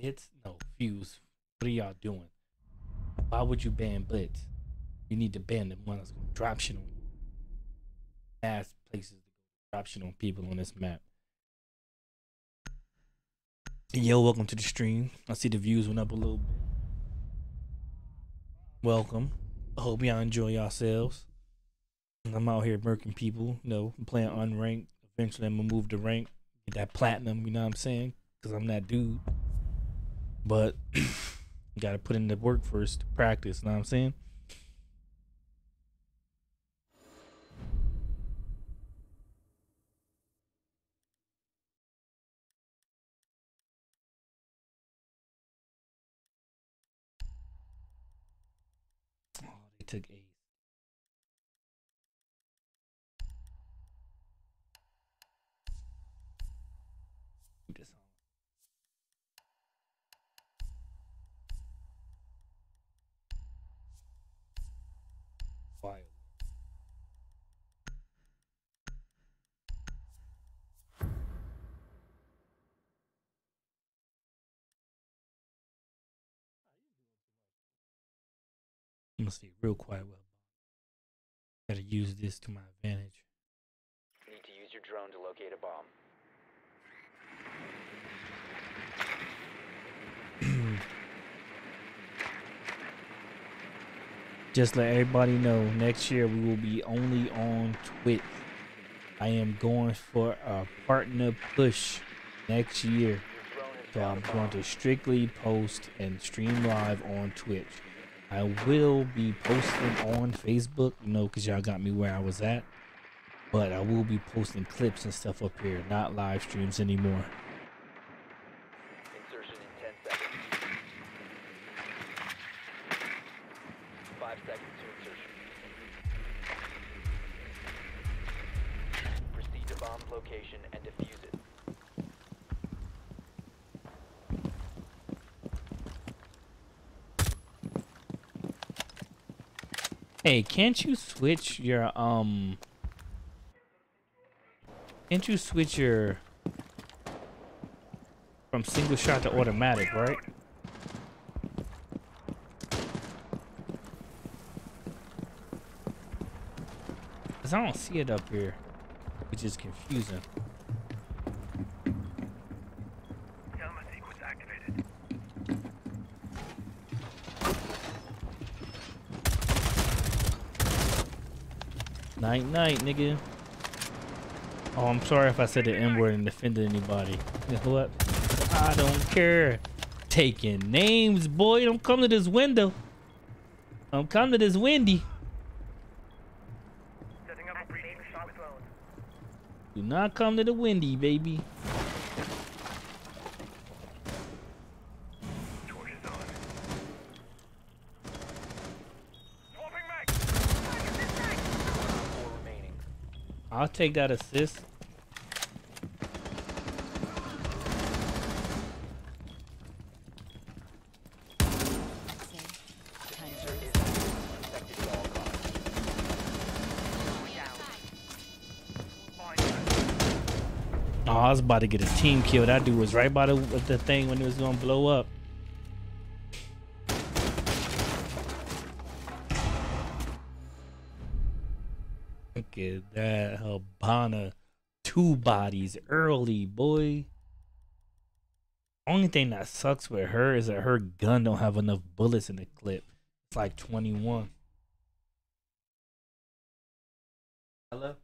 Blitz? No, Fuze. What are y'all doing? Why would you ban Blitz? You need to ban the one that's gonna drop shit on. Ass places to drop shit on people on this map. Yo, welcome to the stream. I see the views went up a little bit. Welcome. I hope y'all enjoy yourselves. I'm out here murking people, you know, I'm playing unranked. Eventually, I'm gonna move to rank, get that platinum. You know what I'm saying? Because I'm that dude. But you gotta put in the work first to practice. You know what I'm saying? Oh, they took eight. Gonna stay real quiet with Gotta use this to my advantage. Need to use your drone to locate a bomb. Just let everybody know, next year we will be only on Twitch. I am going for a partner push next year. Your drone has So I'm going to strictly post and stream live on Twitch. I will be posting on Facebook, you know, because y'all got me where I was at. But I will be posting clips and stuff up here, not live streams anymore. Insertion in 10 seconds. 5 seconds to insertion. Proceed to bomb's location and defuse it. Hey, can't you switch your um? Can't you switch your from single shot to automatic, right? Cause I don't see it up here, which is confusing. Night, night, nigga. Oh, I'm sorry if I said the N word and offended anybody. You know what? I don't care. Taking names, boy. Don't come to this window. Don't come to this windy. Setting up a breach shot drone. Do not come to the windy, baby. Torch is on. Swapping mag. Four remaining. I'll take that assist. Oh, I was about to get a team kill. That dude was right by the, the thing when it was gonna blow up. At that Habana. Two bodies early, boy. Only thing that sucks with her is that her gun don't have enough bullets in the clip. It's like 21. Hello?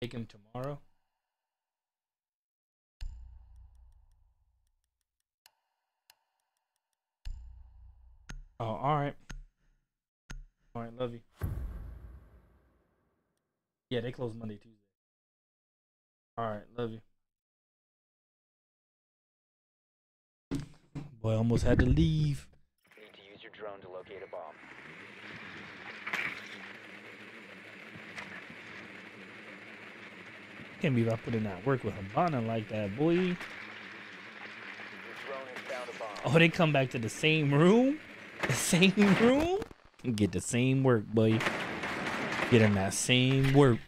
Take him tomorrow? Oh, alright. Alright, love you. Yeah, they close Monday, Tuesday. Alright, love you. Boy, I almost had to leave. Need to use your drone to locate a bomb. Can't believe I put in that work with Habana like that, boy. Your drone has a bomb. Oh, they come back to the same room? The same room? Get the same work, boy. Get in that same work.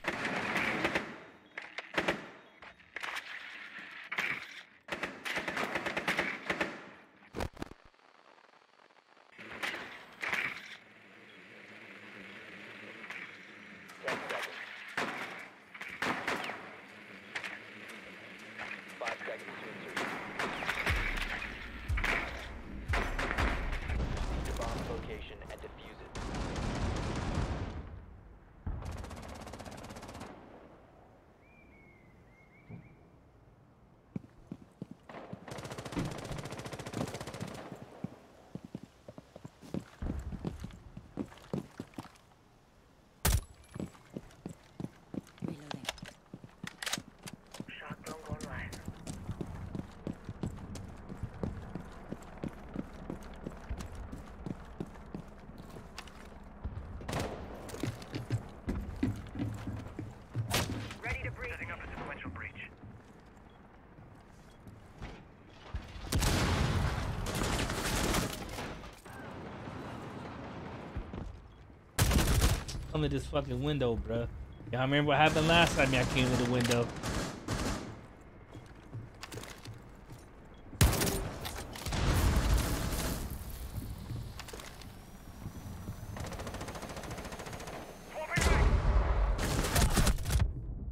come to this fucking window, bruh. Y'all remember what happened last time y'all came to the window?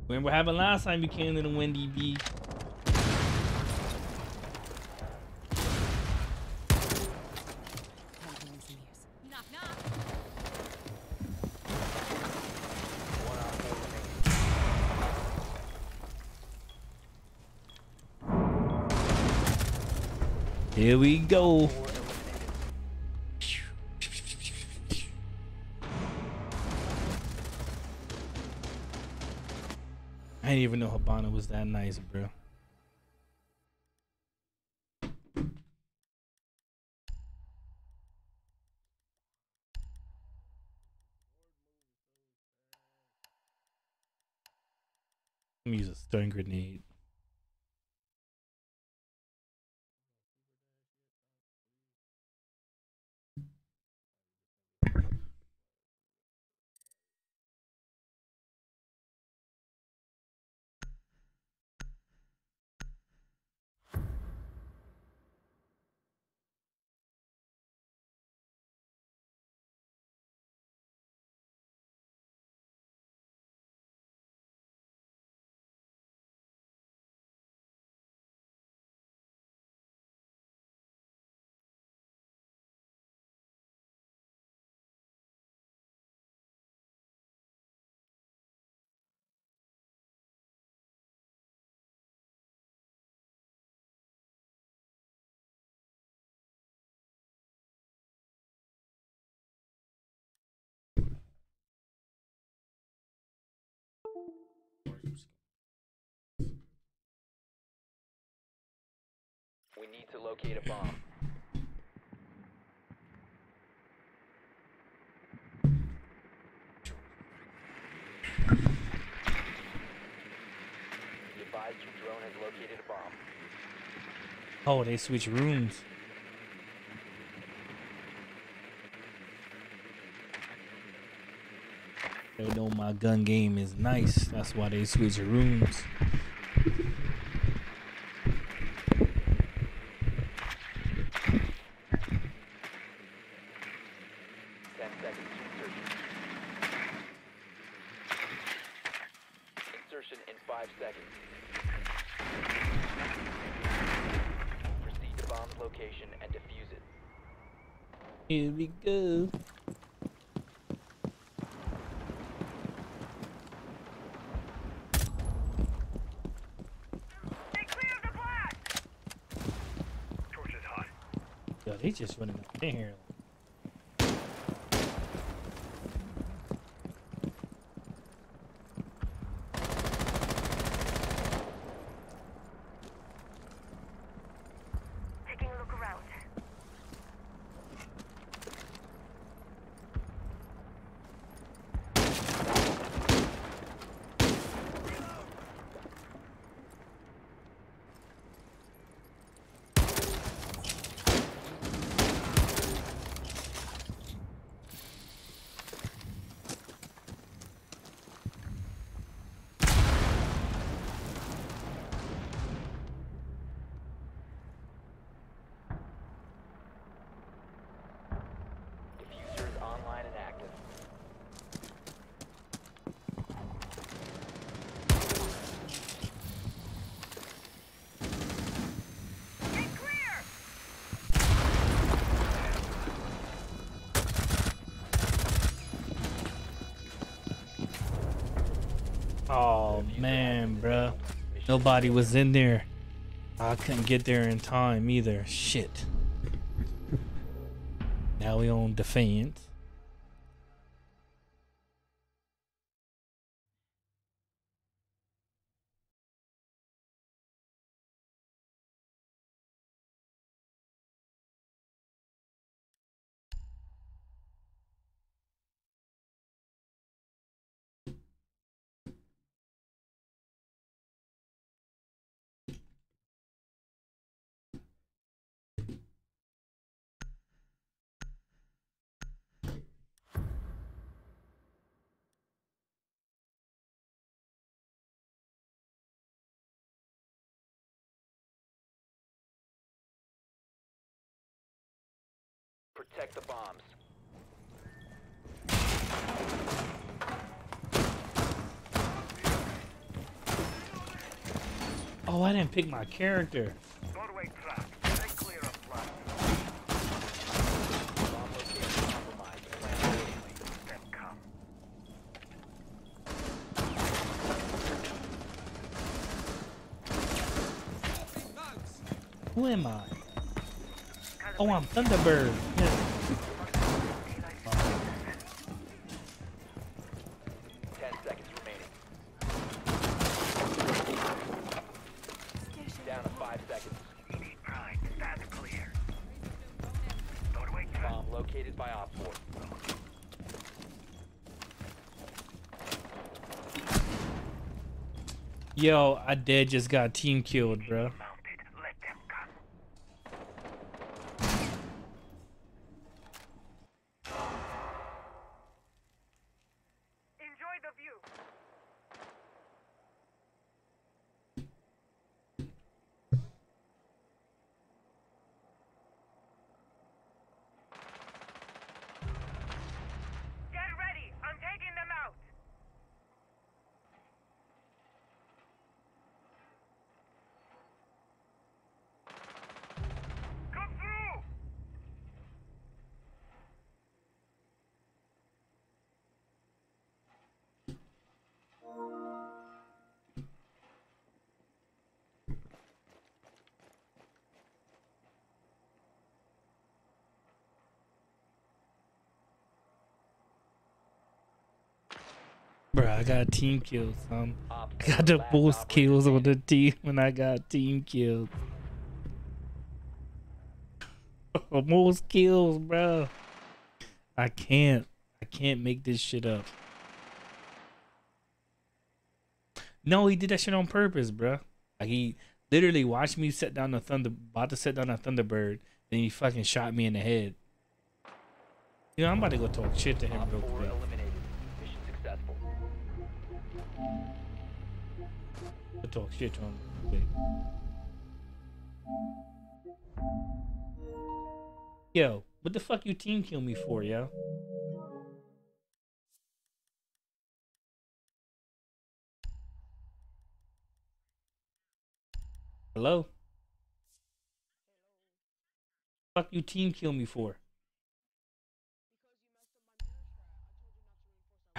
Remember what happened last time you came to the windy B? Counting in some years. Knock knock. One on four remaining. Here we go. I didn't even know Habana was that nice, bro. We need to locate a bomb. Oh, they switch rooms. They know my gun game is nice. That's why they switch rooms. Ten seconds to insertion. Insertion in five seconds. Proceed to bomb's location and defuse it. Here we go. Stay clear of the blast. Torch is hot. Yo, they just running up in here. Taking a look around. Defuser is online and active. Get clear. Oh man, bruh. Nobody was in there. I couldn't get there in time either. Shit. Now we on defense. Protect the bombs. Oh, I didn't pick my character. Doorway trapped. Stay clear of blast. Bomb location compromised. Plan accordingly. Them come. Who am I? Oh, I'm Thunderbird. Yeah. Yo, I did just got team killed, bro. I got team kills, son. I got the most kills on the team when I got team kills. most kills, bro. I can't. I can't make this shit up. No, he did that shit on purpose, bro. Like he literally watched me set down the thunder, about to set down a thunderbird, then he fucking shot me in the head. You know, I'm about to go talk shit to him real quick. Talk shit to him. Yo, what the fuck you team kill me for, yo? Hello? Fuck you team kill me for?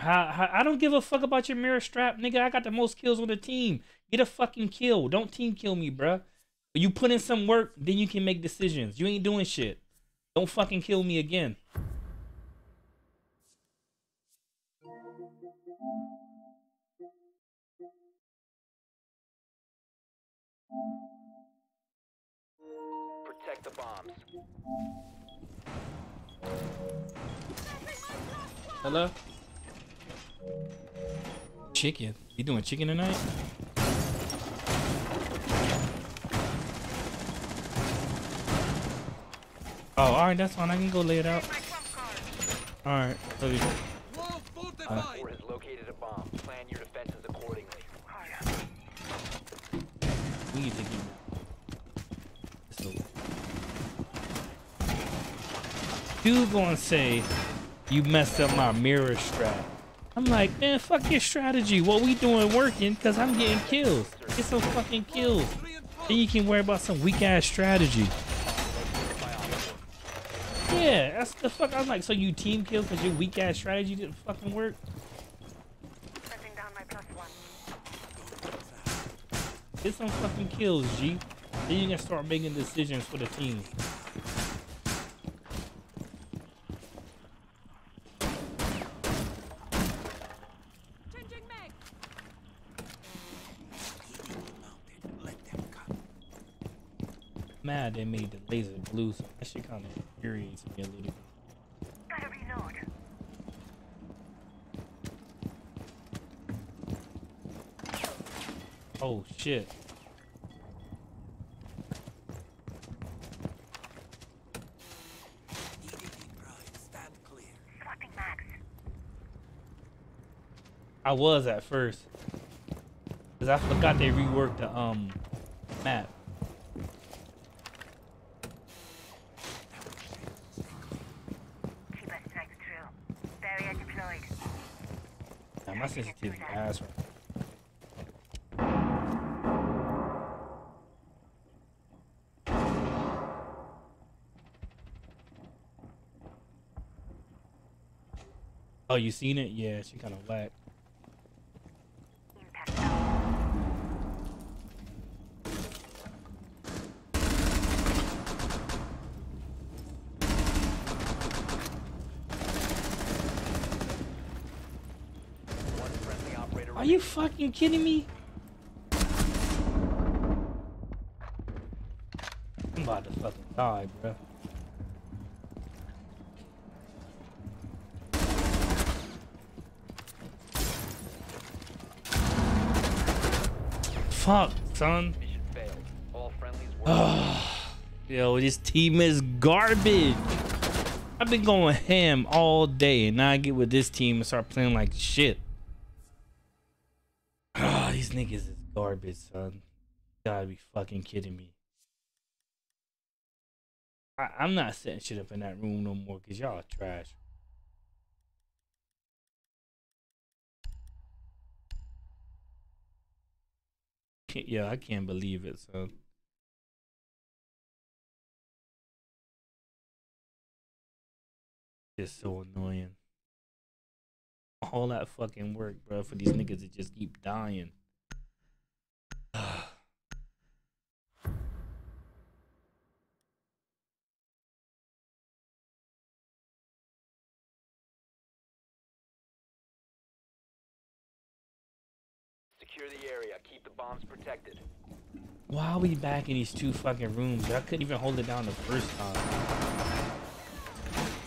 How, how, I don't give a fuck about your mirror strap, nigga. I got the most kills on the team. Get a fucking kill. Don't team kill me, bruh. You put in some work, then you can make decisions. You ain't doing shit. Don't fucking kill me again. Protect the bombs. Hello? Chicken. You doing chicken tonight? Oh, alright, that's fine. I can go lay it out. Alright. love you. Wall fortified. Op 4 has located a bomb. Plan your defenses accordingly. We need to get this over. Dude gonna say you messed up my mirror strap. I'm like, man, fuck your strategy. What we doing working? Cause I'm getting kills. Get some fucking kills. Then you can worry about some weak ass strategy. Yeah, that's the fuck. I'm like, so you team kill because your weak ass strategy didn't fucking work. Pressing down my plus one. Get some fucking kills, G. Then you can start making decisions for the team. Changing mag. Mad they made the laser blue, so that shit kind of infuriates me a little bit. Gotta reload. Oh shit. I was at first. Cause I forgot they reworked the um map. Ass right. Oh, you seen it? Yeah, she kind of whack. Impact out. One friendly operator Are you fucking kidding me? I'm about to fucking die, bro. Fuck, son. Mission failed. All friendlies were ah. Yo, this team is garbage. I've been going ham all day, and now I get with this team and start playing like shit. Garbage, son. Gotta be fucking kidding me. I, I'm not setting shit up in that room no more, cause y'all trash. Yeah, I can't believe it, son. Just so annoying. All that fucking work, bro, for these niggas to just keep dying. Secure the area. Keep the bombs protected. Why are we back in these two fucking rooms? I couldn't even hold it down the first time.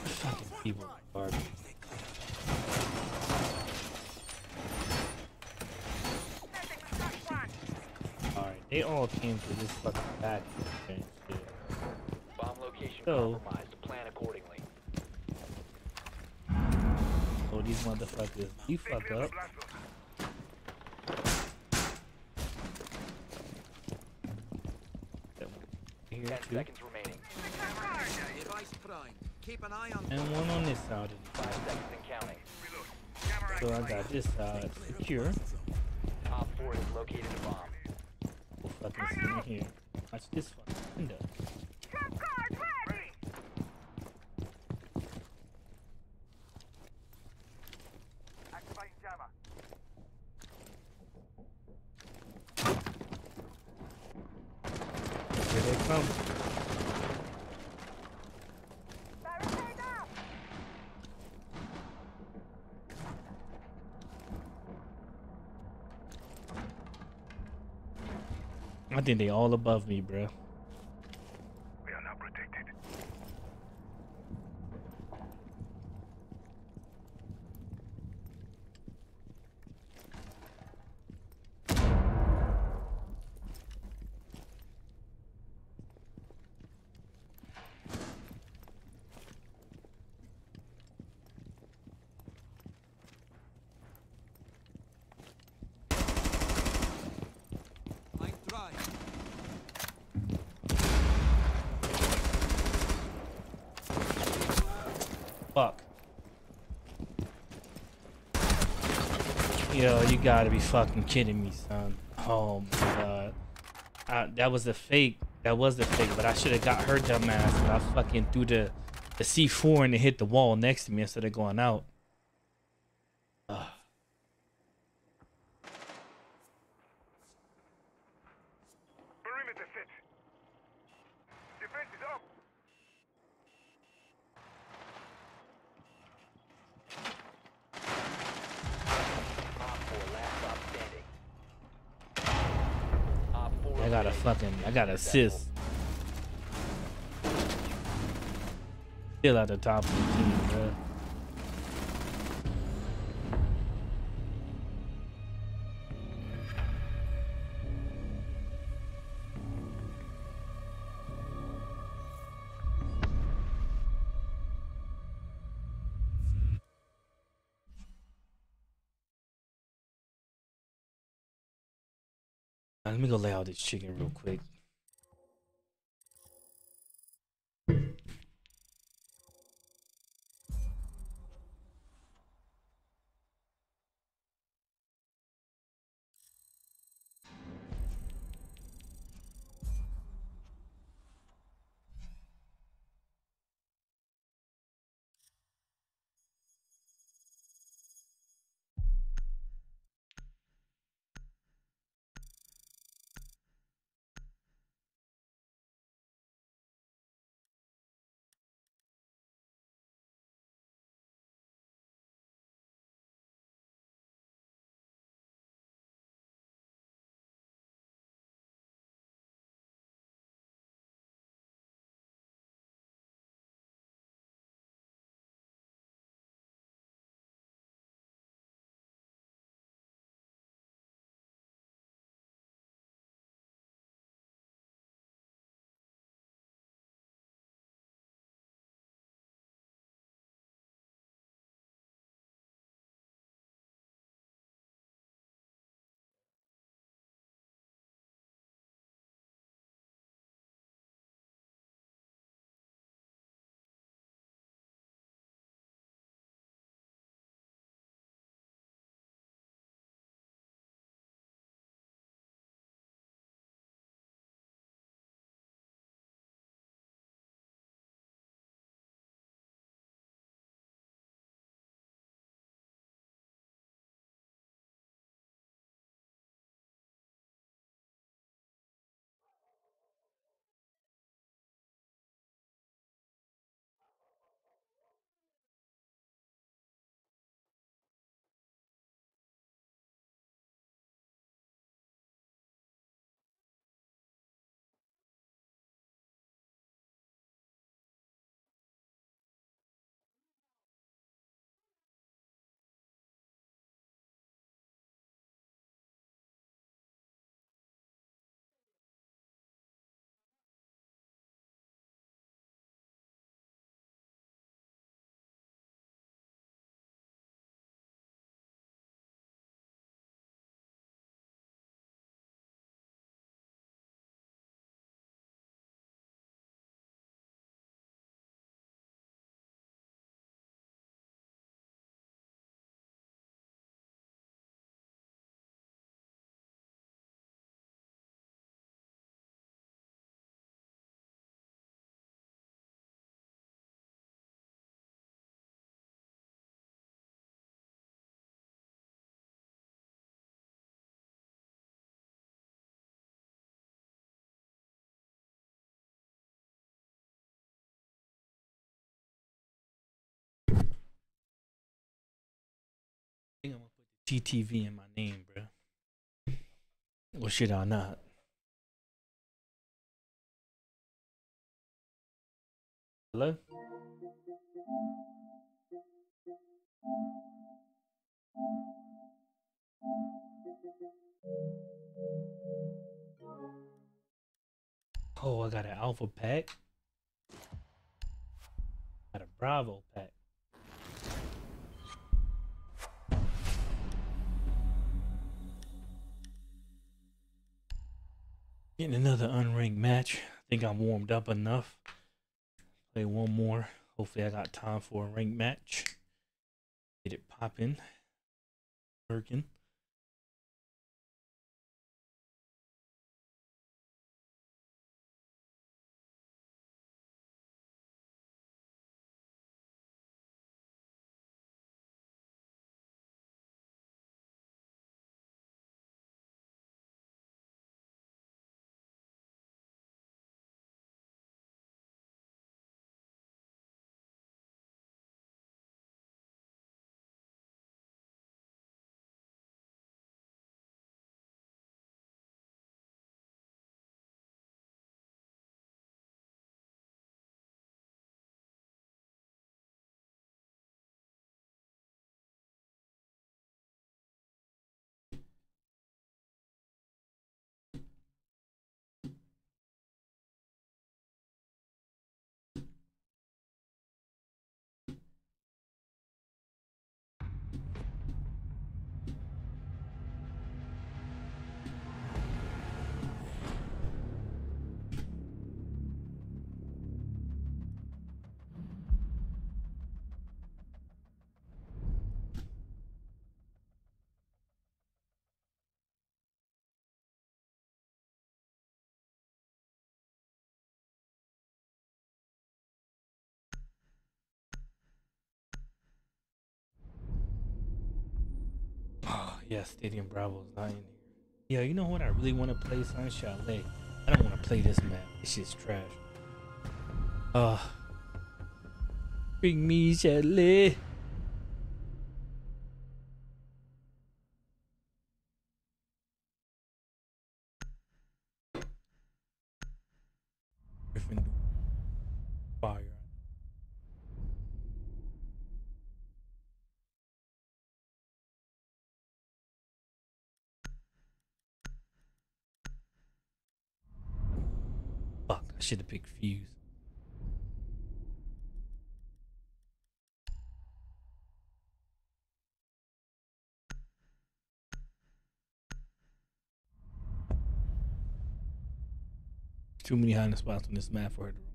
Fucking people are garbage. Alright, they all came to this fucking back shit. Bomb location So- compromised. Plan accordingly. So these motherfuckers, you fuck up. That one Here Ten too. seconds remaining. Device prime. Keep an eye on And one on this side Five seconds and counting. So I got this side secure. Op 4 has located a bomb. Fucking in here. Watch this one. window. Activating jammer. Here they come. Barricade up. I think they all above me, bro. We are now protected. Line dry. Fuck. Yo, you gotta be fucking kidding me, son. Oh my god. Uh, that was the fake. That was the fake, but I should have got her dumb ass. But I fucking threw the, the C4 and it hit the wall next to me instead of going out. Ugh. Perimeter set. Defense is up. Op 4 last stop standing. Op 4 I got a remaining. fucking, I got Successful. assist. Still at the top of the team, bro. Let me go lay out this chicken real quick. GTV in my name, bro. Or should I not? Hello? Oh, I got an alpha pack. Got a Bravo pack. Getting another unranked match. I think I'm warmed up enough. Play one more. Hopefully, I got time for a ranked match. Get it popping. Working. Yeah, Stadium Bravo's not in here. Yeah, you know what? I really want to play Sun Chalet. I don't want to play this map. This shit's trash. Uh, bring me Chalet. Gryffindor. Fire. Fuck, I should have picked Fuze. Too many hiding spots on this map for her to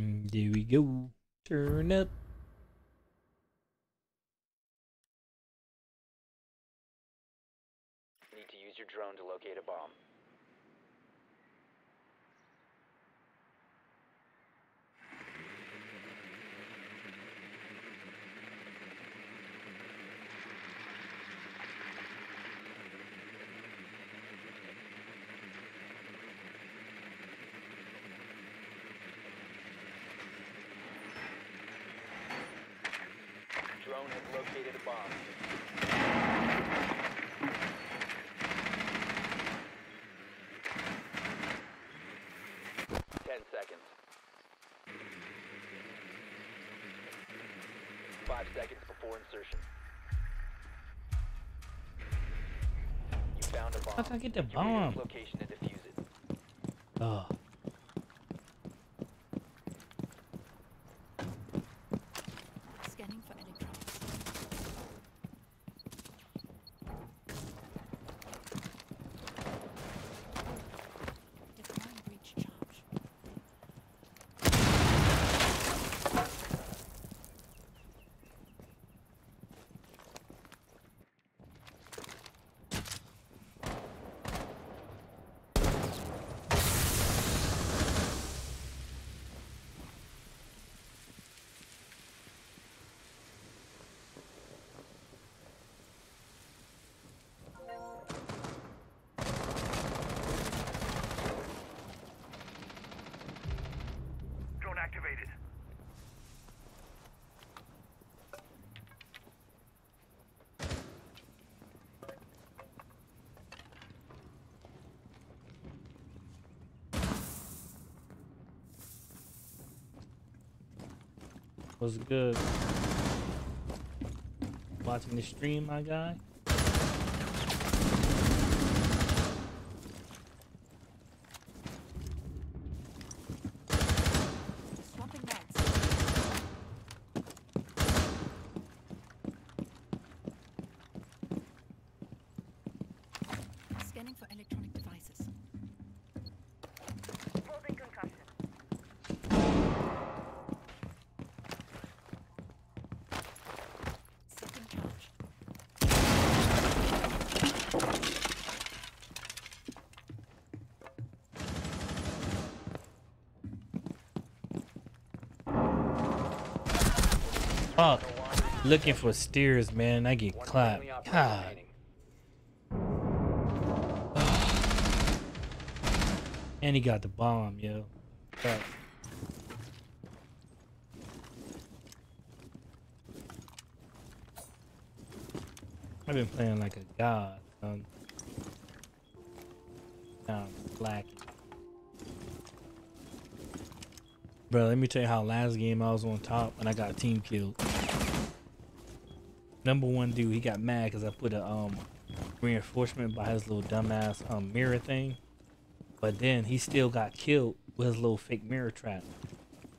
Mm, there we go. Turn up. Need to use your drone to locate a bomb. Drone has located a bomb. Ten seconds. Five seconds before insertion. You found a bomb. How can I get the You read its bomb? location and defuse it. Oh. What's good? Watching the stream, my guy? Fuck. Looking for steers, man. I get clapped. God. And he got the bomb, yo. Fuck. I've been playing like a god, Bro, let me tell you how last game I was on top and I got team killed. Number one dude, he got mad because I put a um reinforcement by his little dumbass um mirror thing. But then he still got killed with his little fake mirror trap.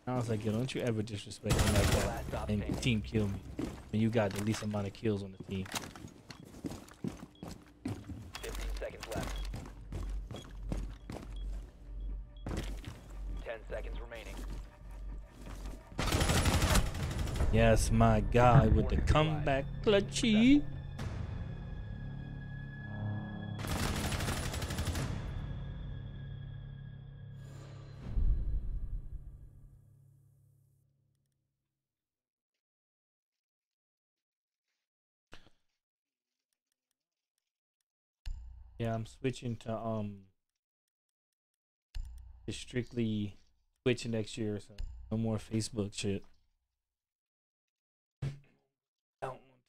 I was like, yo, don't you ever disrespect me like that and team kill me when you got the least amount of kills on the team. Yes, my guy with the comeback clutchy. Yeah, I'm switching to um strictly Twitch next year, so no more Facebook shit.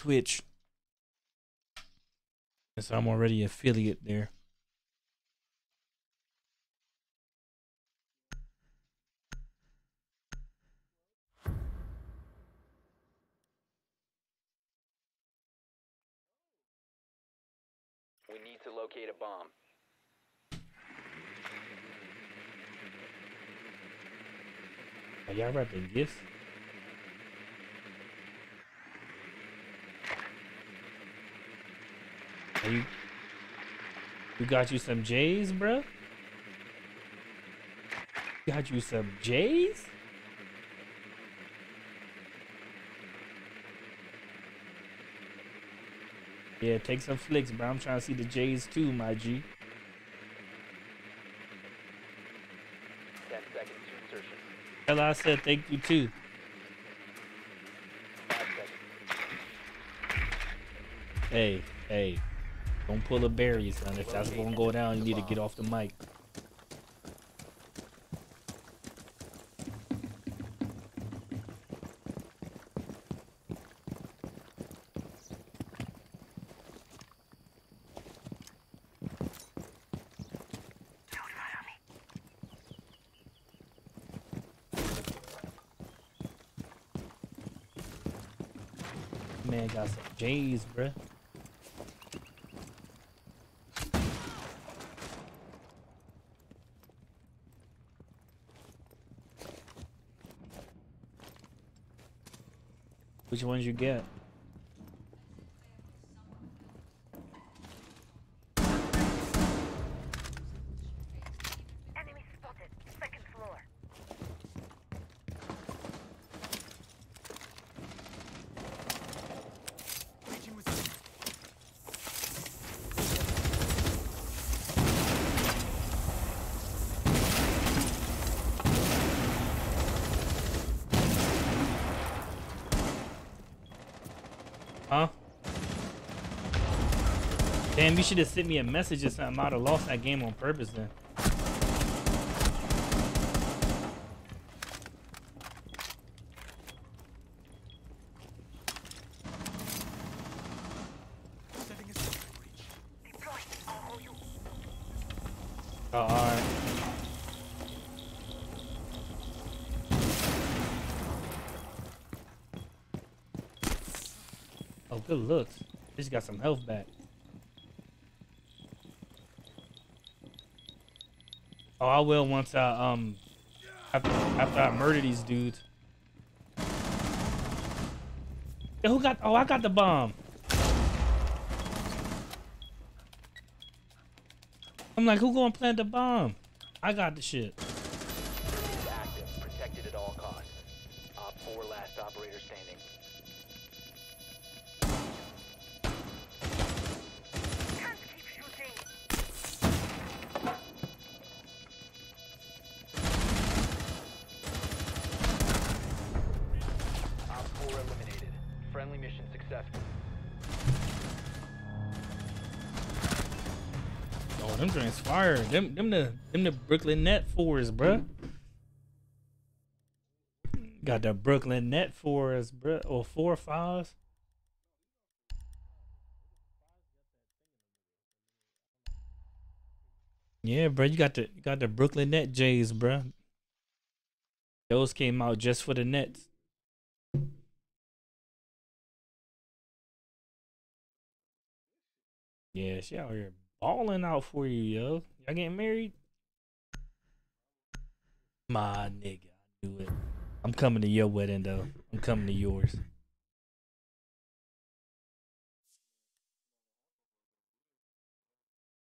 Twitch. So I'm already affiliate there. We need to locate a bomb. Are y'all rapping gifts? Are you you got you some J's, bruh? Got you some J's? Yeah, take some flicks, bro. I'm trying to see the J's too, my G. 10 seconds to insertion. Hell, I said thank you too. 5 seconds. Hey, hey, don't pull a Barry, son. If that's gonna go down, you need to get off the mic. Man got some J's, bruh. Ones you get? You should have sent me a message or something. I'd have lost that game on purpose then. setting a sentry breach. Deploying ROU. Oh, alright. Oh, good looks. Just got some health back. Oh, I will once I um after after I murder these dudes. Yeah, who got? Oh, I got the bomb. I'm like, who gonna plant the bomb? I got the shit. Fire. Them, them the, them the Brooklyn Net fours, bruh. Got the Brooklyn Net fours, bruh, or four fives. Yeah, bro, you got the you got the Brooklyn Net Jays, bruh. Those came out just for the Nets. Yeah, she out here balling out for you, yo. Y'all getting married? My nigga, I knew it. I'm coming to your wedding though. I'm coming to yours.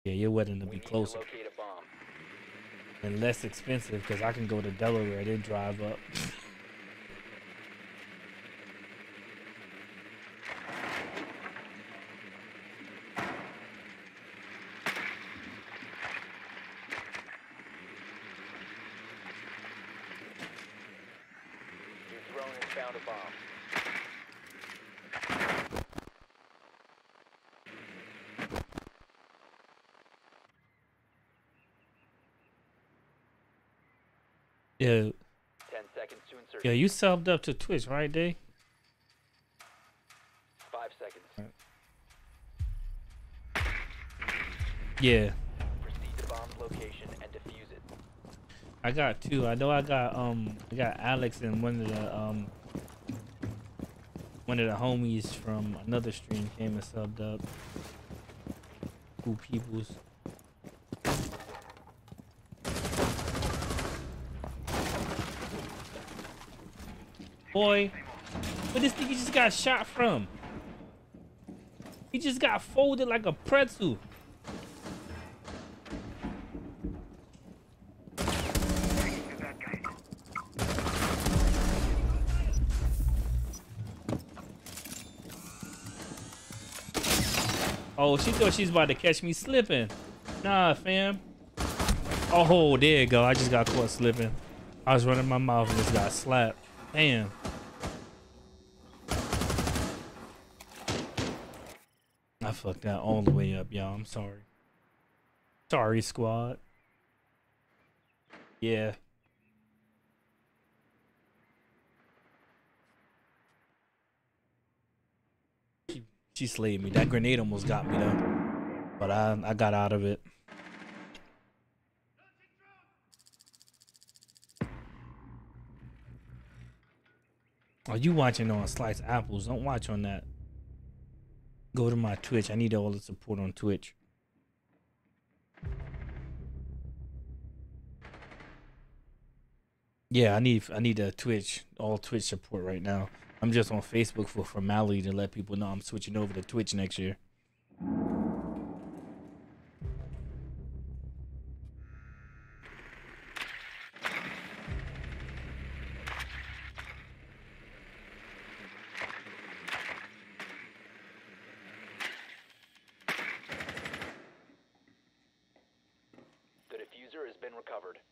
Yeah, your wedding will be closer locate a bomb. and less expensive because I can go to Delaware then drive up. Your drone has found a bomb. Yeah, 10 seconds to insert. yeah, you subbed up to Twitch, right, Day? 5 seconds. Yeah, Proceed to bomb's location and defuse it. I got two. I know I got um I got Alex and one of the um one of the homies from another stream came and subbed up. Cool peoples. Boy, where this nigga just got shot from? He just got folded like a pretzel. Oh, she thought she's about to catch me slipping. Nah, fam. Oh, there you go. I just got caught slipping. I was running my mouth and just got slapped. Damn. Fucked that all the way up, y'all. I'm sorry. Sorry, squad. Yeah. She, she slayed me. That grenade almost got me though. But I I got out of it. Are you watching on Slice Apples? Don't watch on that. Go to my Twitch. I need all the support on Twitch. Yeah, I need I need a Twitch, all Twitch support right now. I'm just on Facebook for formality to let people know I'm switching over to Twitch next year. Recovered.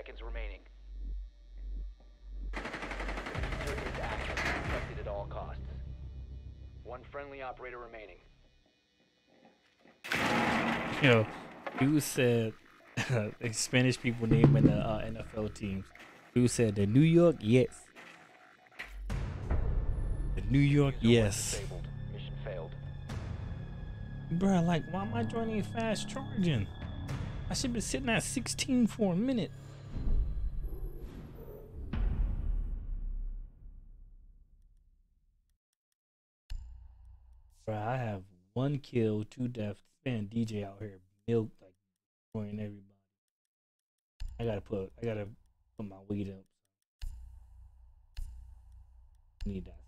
seconds remaining. Circuit active, at all costs. One friendly operator remaining. Yo, you said Spanish people naming the uh, NFL teams. You said the New York Yes. The New York Yes. Mission failed. Bruh, like, why am I joining fast charging? I should be sitting at 16 for a minute. Kill, two deaths. Man, DJ out here milk like destroying everybody. I gotta put, I gotta put my weight up. Need that.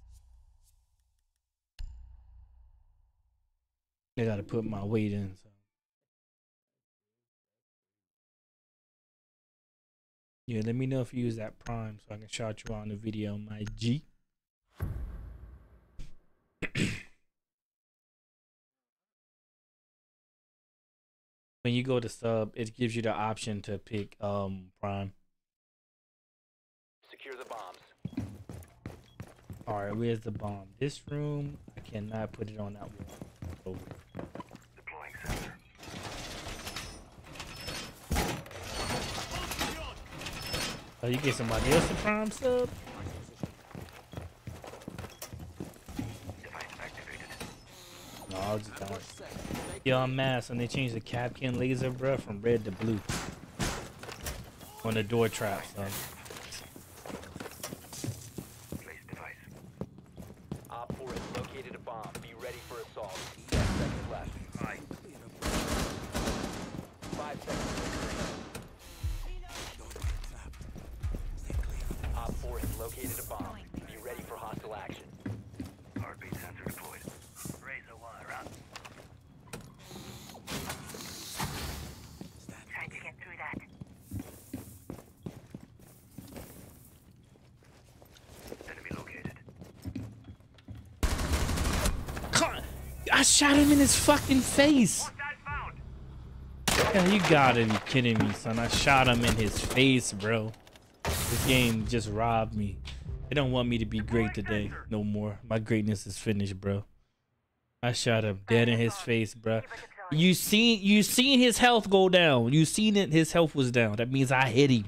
I gotta put my weight in. So. Yeah, let me know if you use that prime so I can shout you out the video, my G. when you go to sub, it gives you the option to pick um prime. Secure the bombs. All right, where's the bomb? This room, I cannot put it on that wall. Over. Deploying sensor. Oh, you get somebody else to prime sub? Device activated. No, I'll just die. Yo, I'm mad. So they changed the Kapkan laser, bruh, from red to blue. On the door trap, son. In his fucking face. Yeah, you gotta be kidding me, son. I shot him in his face, bro. This game just robbed me. They don't want me to be great today no more. My greatness is finished, bro. I shot him dead in his face, bro. You seen you seen his health go down. You seen it his health was down. That means I hit him.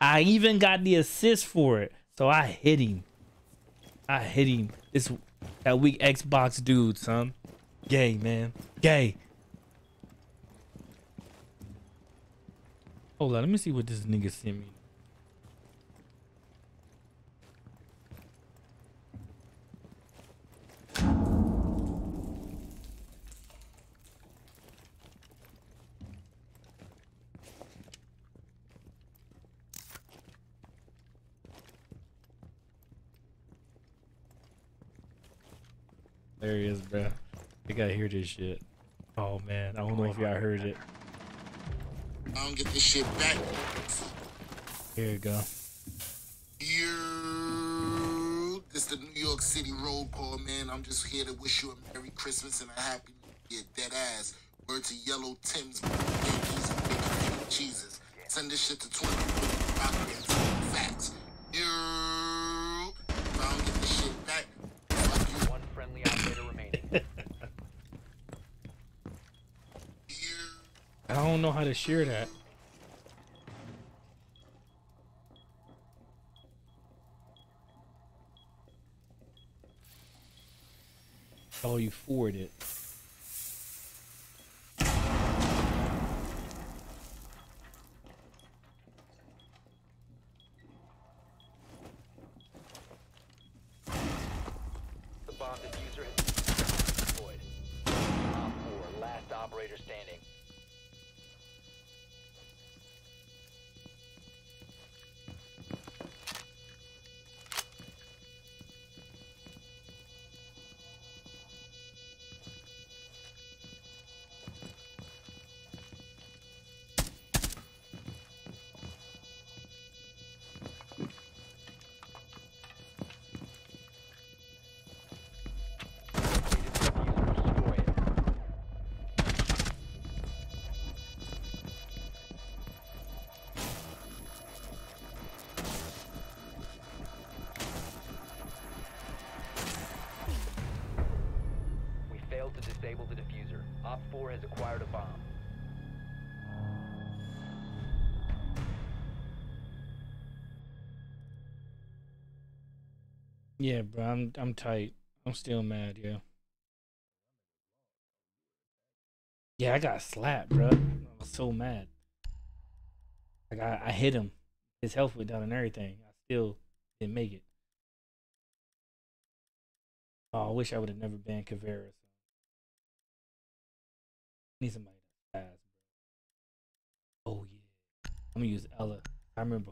I even got the assist for it. So I hit him. I hit him. This that weak Xbox dude, son. Gay, man. Gay. Hold on, let me see what this nigga sent me. There he is, bro. I gotta hear this shit. Oh man, I don't know if y'all heard it. I don't get this shit back. Here you go. You, this the New York City roll call, man. I'm just here to wish you a Merry Christmas and a Happy New Year. Dead ass. Word to Yellow Tim's, Yankees, and Jesus. Send this shit to 20 facts. You, if I don't get this shit back, fuck you. One friendly operator remaining. You. I to share that. Oh, you forward it. Op 4 has acquired a bomb. Yeah, bro, I'm I'm tight. I'm still mad, yeah. Yeah, I got slapped, bro. I was so mad. Like I, I hit him. His health went down and everything. I still didn't make it. Oh, I wish I would have never banned Caveras. Need somebody that's fast, bro. Oh yeah. I'm gonna use Ela. I remember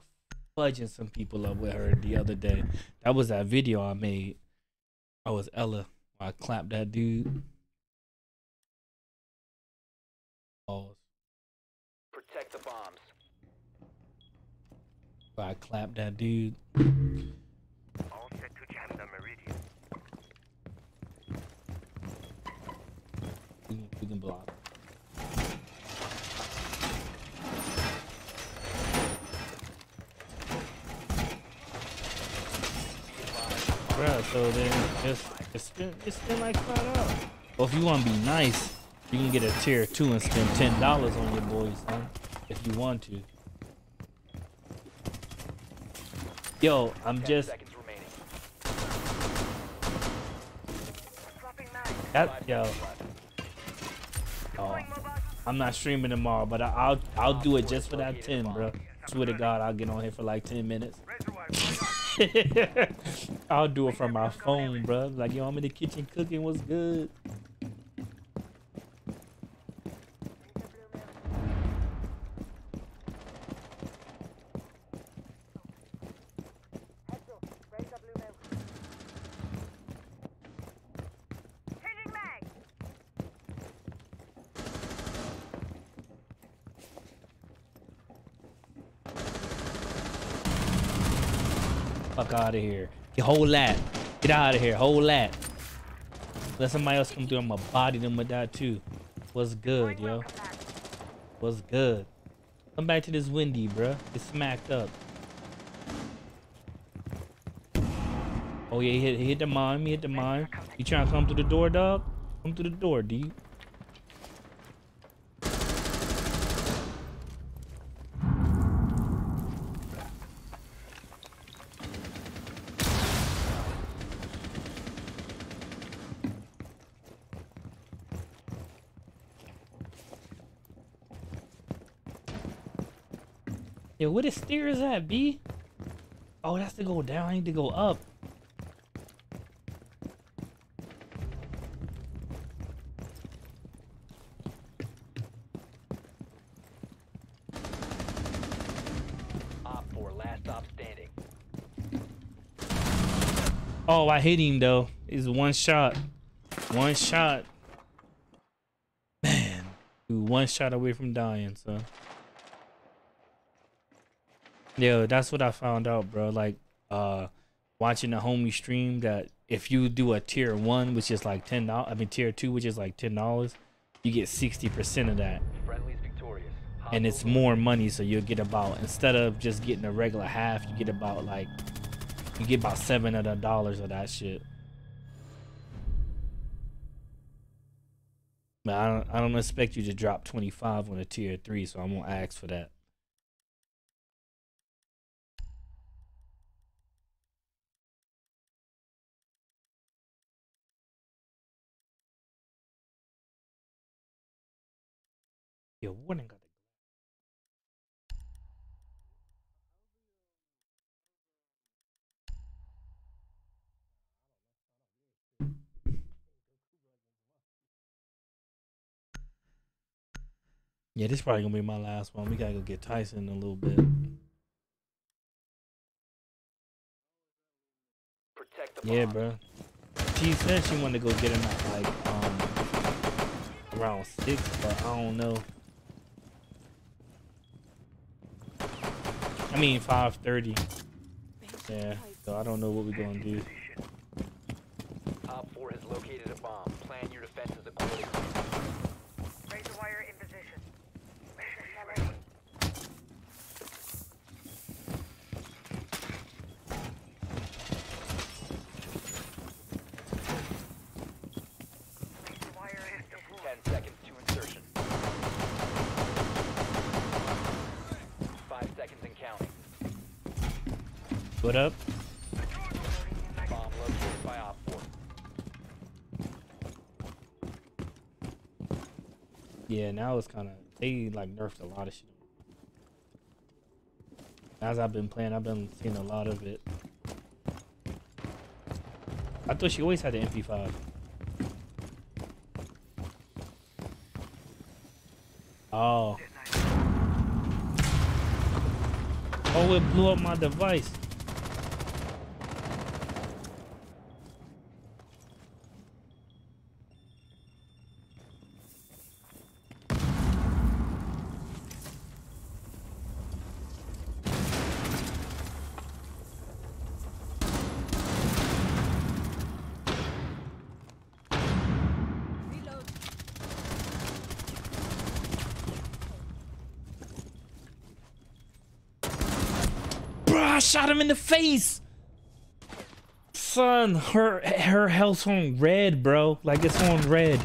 fudging some people up with her the other day. That was that video I made. I was Ela. I clapped that dude. Pause. Protect the bombs. I clapped that dude. All set to jam the meridian. We can block. Bruh, so then just just spend just spend like five dollars. Well, if you want to be nice, you can get a tier two and spend ten dollars on your boys, if you want to. Yo, I'm just. That yo. Oh, I'm not streaming tomorrow, but I, I'll I'll do it just for that ten, bro. Swear to God, I'll get on here for like ten minutes. Reservoir, going up. I'll do it from my phone, bro. Like yo, I'm in the kitchen cooking. What's good? Heads up. Razor bloom out. Changing mag. Fuck out of here. Get hold that. Get out of here. Hold that. Let somebody else come through. I'ma body them with that too. What's good, yo? What's good? Come back to this windy, bruh. It's smacked up. Oh yeah, he hit, he hit the mine. He hit the mine. You trying to come through the door, dog? Come through the door, D. Yo, where the stairs at, B? Oh, that's to go down. I need to go up. Op 4, last stop standing. Oh, I hit him though. It's one shot. One shot. Man, dude, one shot away from dying, so. Yo, that's what I found out, bro. Like, uh, watching the homie stream that if you do a tier one, which is like ten dollars, I mean tier two, which is like ten dollars, you get sixty percent of that, Friendly's victorious. and it's more money. So you'll get about instead of just getting a regular half, you get about like you get about seven of the dollars of that shit. But I don't, I don't expect you to drop 25 on a tier 3, so I'm going to ask for that. Warning got the Yeah, this probably gonna be my last one. We gotta go get Tyson in a little bit. Yeah, bro. She said she wanted to go get him at like um around six, but I don't know. I mean five thirty. Yeah, so I don't know what we're gonna do. Op 4 has located a bomb. Plan your defenses accordingly. Razor wire in position. Mission ready. Razor wire is deployed. 10 seconds to What up? Bomb located by Op 4. Yeah, now it's kind of they like nerfed a lot of shit. As I've been playing, I've been seeing a lot of it. I thought she always had the MP5. Oh. Oh, it blew up my device. Reload. Bro, I shot him in the face. Son, her her health's on red, bro. Like it's on red.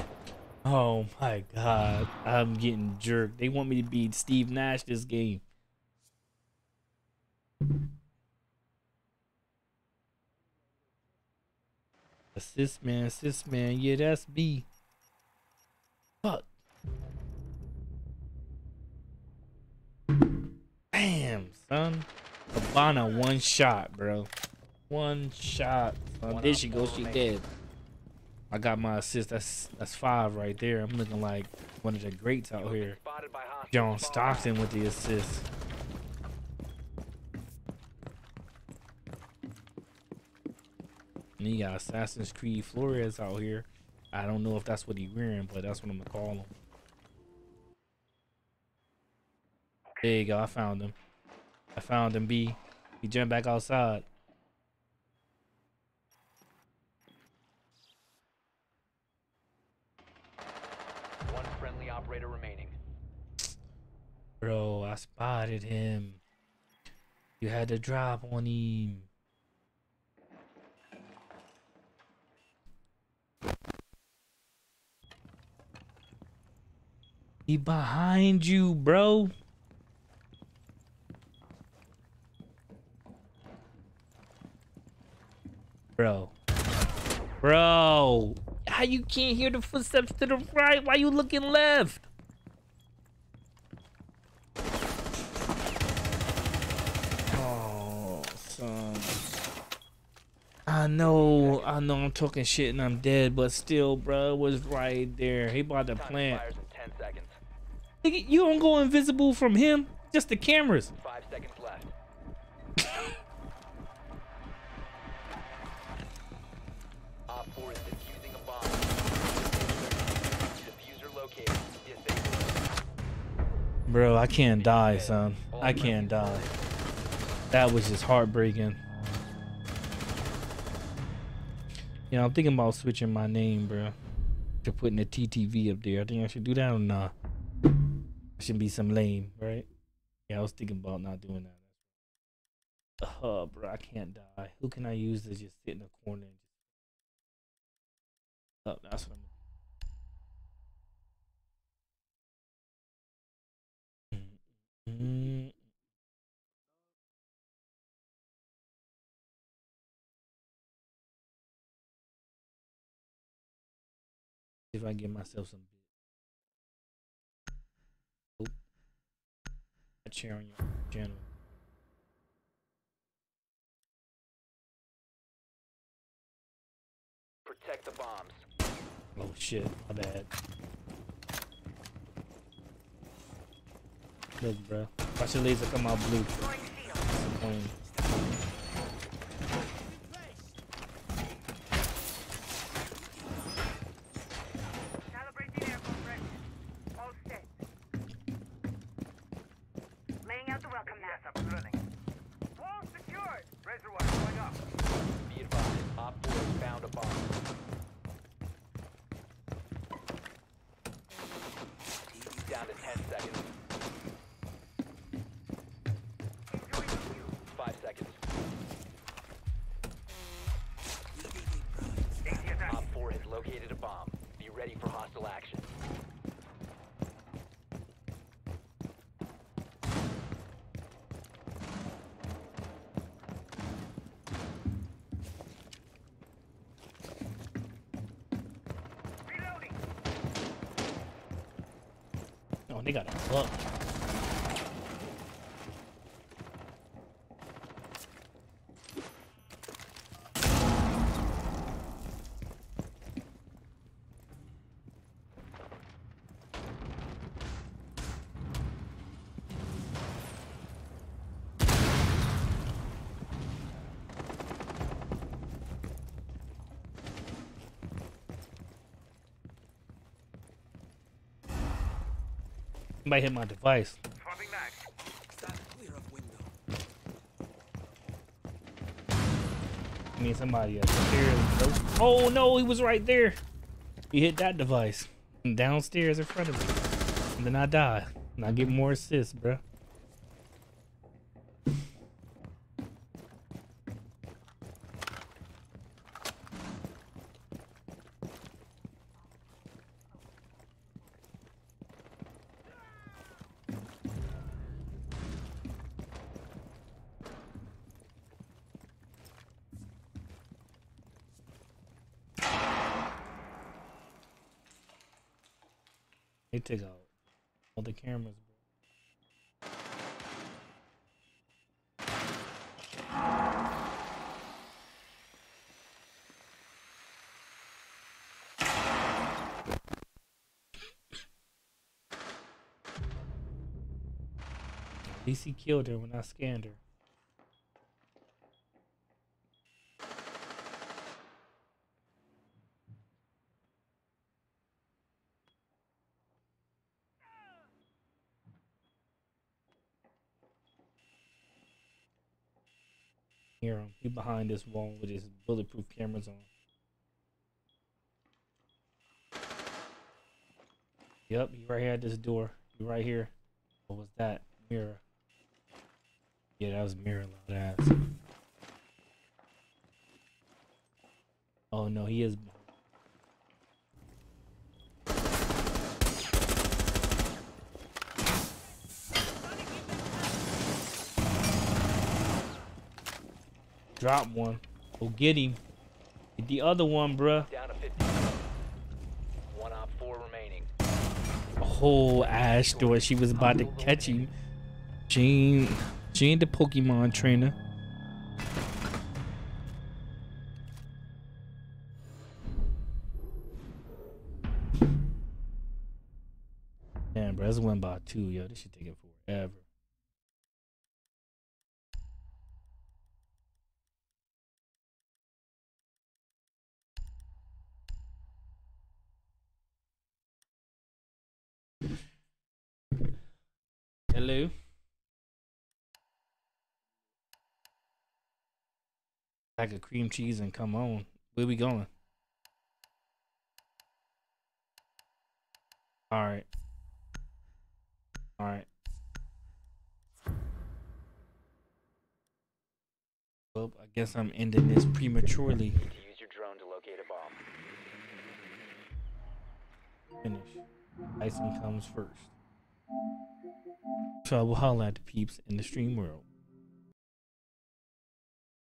Oh my god. I'm getting jerked. They want me to beat Steve Nash this game. Assist man, assist man. Yeah, that's B. Fuck. Damn, son. Cabana, one shot, bro. One shot. son. One there op she four goes. She dead. I got my assist. That's that's five right there. I'm looking like one of the greats out here. spotted by hostiles. John Bomb- Stockton with the assist. And he got Assassin's Creed Flores out here. I don't know if that's what he wearing, but that's what I'm gonna call him. There you go. I found him. I found him. B. He jumped back outside. One friendly operator remaining. Bro, I spotted him. You had to drop on him. He behind you, bro. Bro. Bro. How you can't hear the footsteps to the right? Why you looking left? Oh, son. I know, I know I'm talking shit and I'm dead, but still, bro, it was right there. He bought the Time plant. expires in 10 seconds. Nigga, You don't go invisible from him, just the cameras. Five seconds Bro, I can't die, son. I can't die. That was just heartbreaking. You know, I'm thinking about switching my name, bro, to putting a TTV up there. I think I should do that or not. I should be some lame, right? Yeah, I was thinking about not doing that. Uh, bro, I can't die. Who can I use to just sit in the corner and just? Oh, that's what I'm. Mm, if I can get myself some. A chair on your channel. Protect the bombs. Oh shit, my bad. Bro. Watch the laser come out blue aircraft ready. All set. Laying out the welcome mat. Yes, up and running. Wall secured. Razor wire going up. Be advised. Op 4 has found a bomb. Down to 10 seconds. Enjoy the view. Five They got a Somebody hit my device. I mean, somebody upstairs. Oh no, he was right there. He hit that device downstairs in front of me, and then I die, and I get more assists, bro. They took out all the cameras, bro. He killed her when I scanned her. Hear him. He behind this wall with his bulletproof cameras on. Yep, he right here at this door. He right here. What was that? Mirror. Yeah, that was mirror loud ass. Oh no, he is. Drop one. Go get him. Get the other one, bruh. Down to 50. One op four remaining. Oh, Ash thought she was about to catch him. She ain't the Pokemon trainer. Damn, bro, this went by two, yo. This should take it forever. Hello. Pack of cream cheese and come on. Where we going? All right. All right. Well, I guess I'm ending this prematurely. To use your drone to locate a bomb. Finish. Icing comes first. So I will holler at the peeps in the stream world.